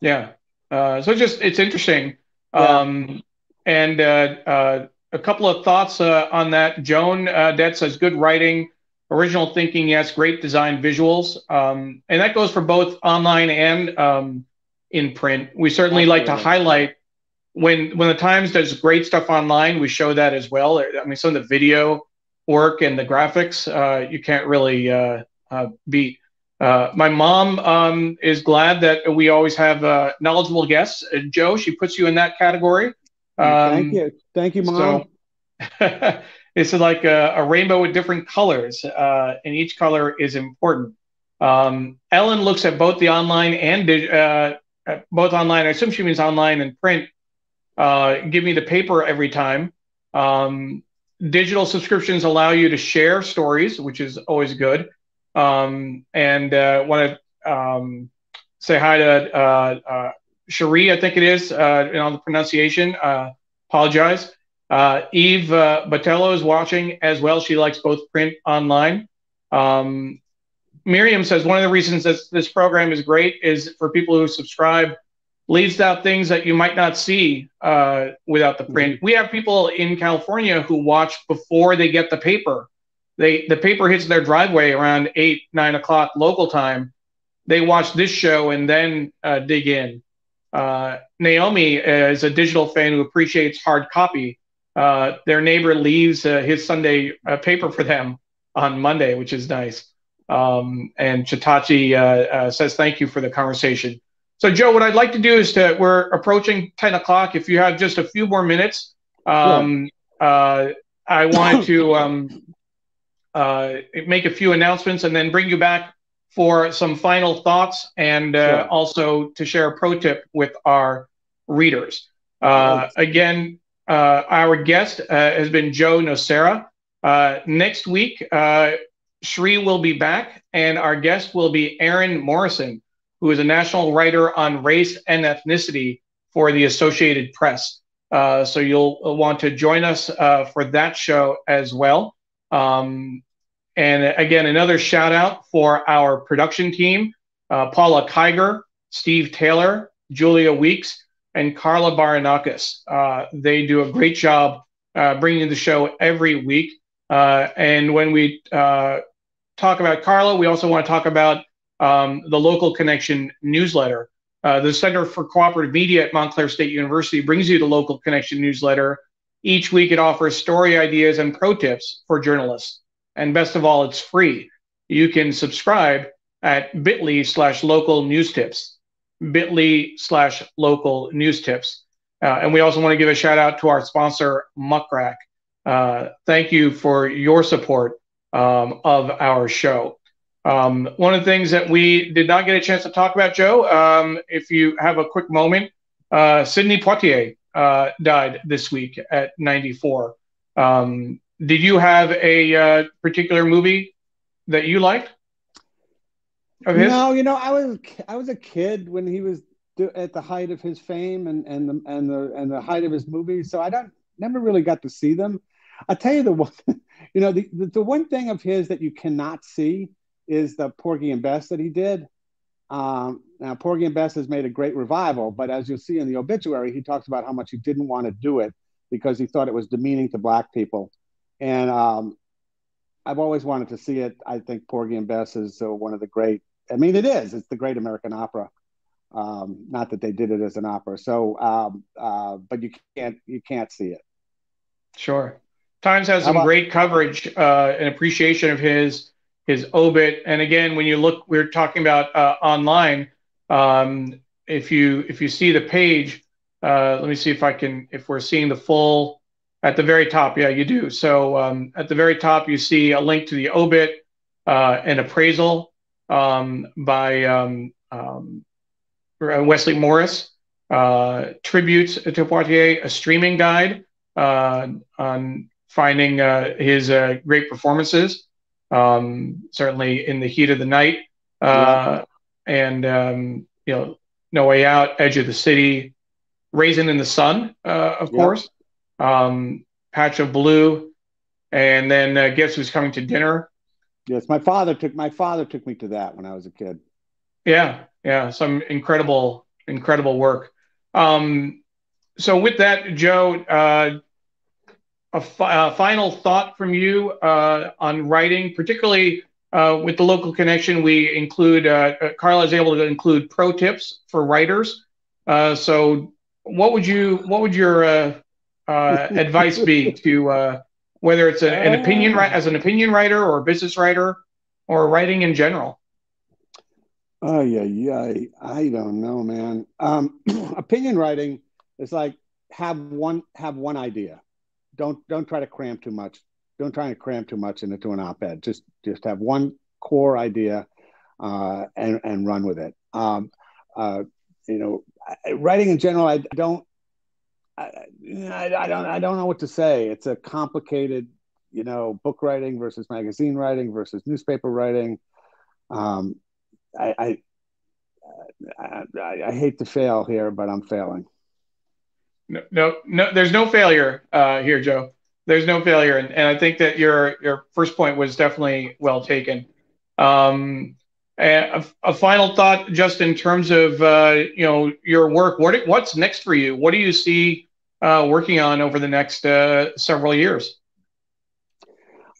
Yeah, uh, so just it's interesting. Yeah. Um, and uh, uh, a couple of thoughts uh, on that. Joan Det says good writing, original thinking, yes, great design, visuals, um, and that goes for both online and um, in print. We certainly Absolutely. like to highlight when when the Times does great stuff online. We show that as well. I mean, some of the video work and the graphics uh, you can't really uh, uh, beat. my mom um, is glad that we always have knowledgeable guests. Joe, she puts you in that category. Um, Thank you. Thank you, Mom. So it's like a, a, rainbow with different colors, uh, and each color is important. Um, Ellen looks at both the online and uh, both online. I assume she means online and print. Uh, give me the paper every time. Um, digital subscriptions allow you to share stories, which is always good. Um, and uh, want to um, say hi to uh, uh, Cherie, I think it is, uh, know, the pronunciation. Uh, apologize. Uh, Eve uh, Batello is watching as well. She likes both print online. Um, Miriam says one of the reasons that this program is great is for people who subscribe, leaves out things that you might not see uh, without the print. Mm-hmm. We have people in California who watch before they get the paper. They the paper hits their driveway around eight nine o'clock local time. They watch this show and then uh, dig in. Uh, Naomi is a digital fan who appreciates hard copy. Uh, their neighbor leaves uh, his Sunday uh, paper for them on Monday, which is nice. Um, and Chitachi uh, uh, says thank you for the conversation. So, Joe, what I'd like to do is to we're approaching ten o'clock. If you have just a few more minutes, um, I wanted to um, make a few announcements and then bring you back for some final thoughts and uh, sure. also to share a pro tip with our readers. Uh, again, uh, our guest uh, has been Joe Nocera. Uh, next week, uh, Sree will be back, and our guest will be Aaron Morrison, who is a national writer on race and ethnicity for the Associated Press. Uh, so you'll want to join us uh, for that show as well. Um, and again, another shout out for our production team Paula Kiger, Steve Taylor, Julia Weeks, and Carla Baranakis. Uh, they do a great job uh, bringing the show every week. Uh, and when we uh, talk about Carla, we also want to talk about um, the Local Connection newsletter. Uh, the Center for Cooperative Media at Montclair State University brings you the Local Connection newsletter. Each week, it offers story ideas and pro tips for journalists. And best of all, it's free. You can subscribe at bit.ly slash local news tips bit.ly slash local news tips. Uh, and we also want to give a shout out to our sponsor, Muck Rack. Uh, thank you for your support um, of our show. Um, one of the things that we did not get a chance to talk about, Joe, um, if you have a quick moment, uh, Poitier uh, died this week at 94. Um, did you have a uh, particular movie that you liked? No, you know, I was I was a kid when he was at the height of his fame and and the and the and the height of his movies. So I don't never really got to see them. I'll tell you the one, you know, the, the, the one thing of his that you cannot see is the Porgy and Bess that he did. Um, now, Porgy and Bess has made a great revival, but as you'll see in the obituary, he talks about how much he didn't want to do it because he thought it was demeaning to black people. And um, I've always wanted to see it. I think Porgy and Bess is uh, one of the great I mean, it is. It's the great American opera. Um, not that they did it as an opera. So, um, uh, but you can't you can't see it. Sure. Times has some about- great coverage uh, and appreciation of his his obit. And again, when you look, we are talking about uh, online. Um, if you if you see the page, uh, let me see if I can if we're seeing the full at the very top. Yeah, you do. So um, at the very top, you see a link to the obit, uh, an appraisal, um, by um, um, Wesley Morris, uh, tributes to Poitier, a streaming guide uh, on finding uh, his uh, great performances, um, certainly in the heat of the night, uh, yeah. and um, you know, No Way Out, Edge of the City, Raisin in the Sun, uh, of yeah. course, um, Patch of Blue, and then uh, Guess Who's Coming to Dinner. Yes, my father took my father took me to that when I was a kid. Yeah, yeah, some incredible, incredible work. Um, so with that, Joe, uh, a, fi- a, final thought from you uh, on writing, particularly uh, with the local connection. We include uh, uh, Carla is able to include pro tips for writers. Uh, so, what would you what would your advice be to whether it's a, an opinion as an opinion writer or a business writer or writing in general? Oh yeah, yeah. I don't know, man. Um, opinion writing is like have one have one idea. Don't don't try to cram too much. Don't try to cram too much into an op-ed. Just just have one core idea uh, and and run with it. Um, uh, you know, writing in general, I don't I, I, don't I don't know what to say. It's a complicated, you know, book writing versus magazine writing versus newspaper writing. Um, I, I, I, I hate to fail here, but I'm failing. No, no, no there's no failure uh, here, Joe. There's no failure, and, and I think that your your first point was definitely well taken. Um, a, a, final thought, just in terms of uh, you know your work. What what's next for you? What do you see uh, working on over the next uh, several years?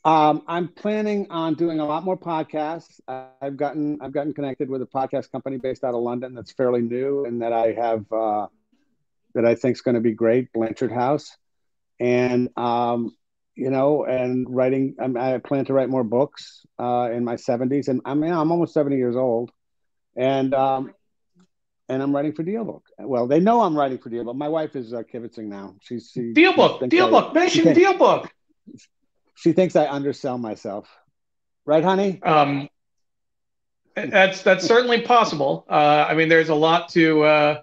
Um, I'm planning on doing a lot more podcasts. I've gotten I've gotten connected with a podcast company based out of London that's fairly new and that I have uh, that I think is going to be great, Blanchard House, and um, you know, and writing. I, I plan to write more books uh, in my 70s, and I mean, I'm almost 70 years old, and um, and I'm writing for Dealbook. Well, they know I'm writing for Dealbook. My wife is uh, kibitzing now. She's she, Dealbook, Dealbook, I, mention she Dealbook. She thinks I undersell myself, right, honey? Um, that's that's certainly possible. Uh, I mean, there's a lot to uh,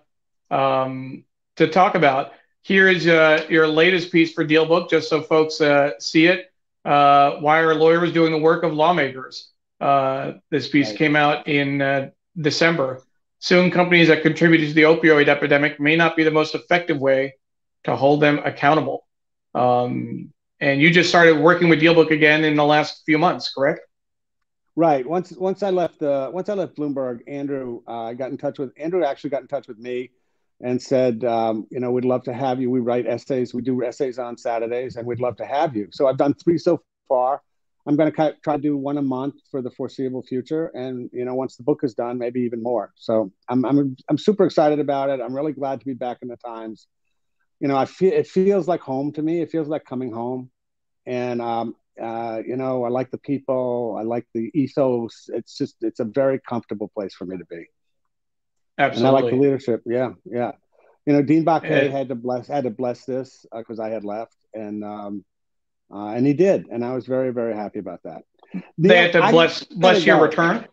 um, to talk about. Here is uh, your latest piece for DealBook, just so folks uh, see it. Uh, why are lawyers doing the work of lawmakers? Uh, this piece right. came out in uh, December. Soon, companies that contributed to the opioid epidemic may not be the most effective way to hold them accountable. Um, and you just started working with DealBook again in the last few months, correct? Right. Once once I left uh, once I left Bloomberg, Andrew uh, got in touch with Andrew. Actually, got in touch with me and said, um, you know, we'd love to have you. We write essays. We do essays on Saturdays, and we'd love to have you. So I've done three so far. I'm going to try to do one a month for the foreseeable future, and you know, once the book is done, maybe even more. So I'm I'm I'm super excited about it. I'm really glad to be back in the Times. You know, I feel it feels like home to me. It feels like coming home, and um, uh, you know, I like the people. I like the ethos. It's just it's a very comfortable place for me to be. Absolutely, and I like the leadership. Yeah, yeah. You know, Dean Baquet had to bless had to bless this because uh, I had left, and um, uh, and he did, and I was very, very happy about that. They had to bless bless your go. return.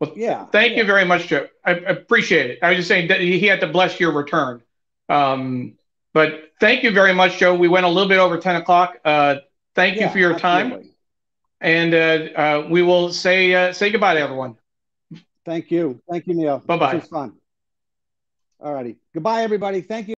Well, yeah. Thank yeah. you very much, Joe. I, appreciate it. I was just saying that he had to bless your return. Um, but thank you very much, Joe. We went a little bit over ten o'clock. Uh, thank yeah, you for your absolutely. time, and uh, uh, we will say uh, say goodbye to everyone. Thank you. Thank you, Neil. Bye bye. This was fun. All righty. Goodbye, everybody. Thank you.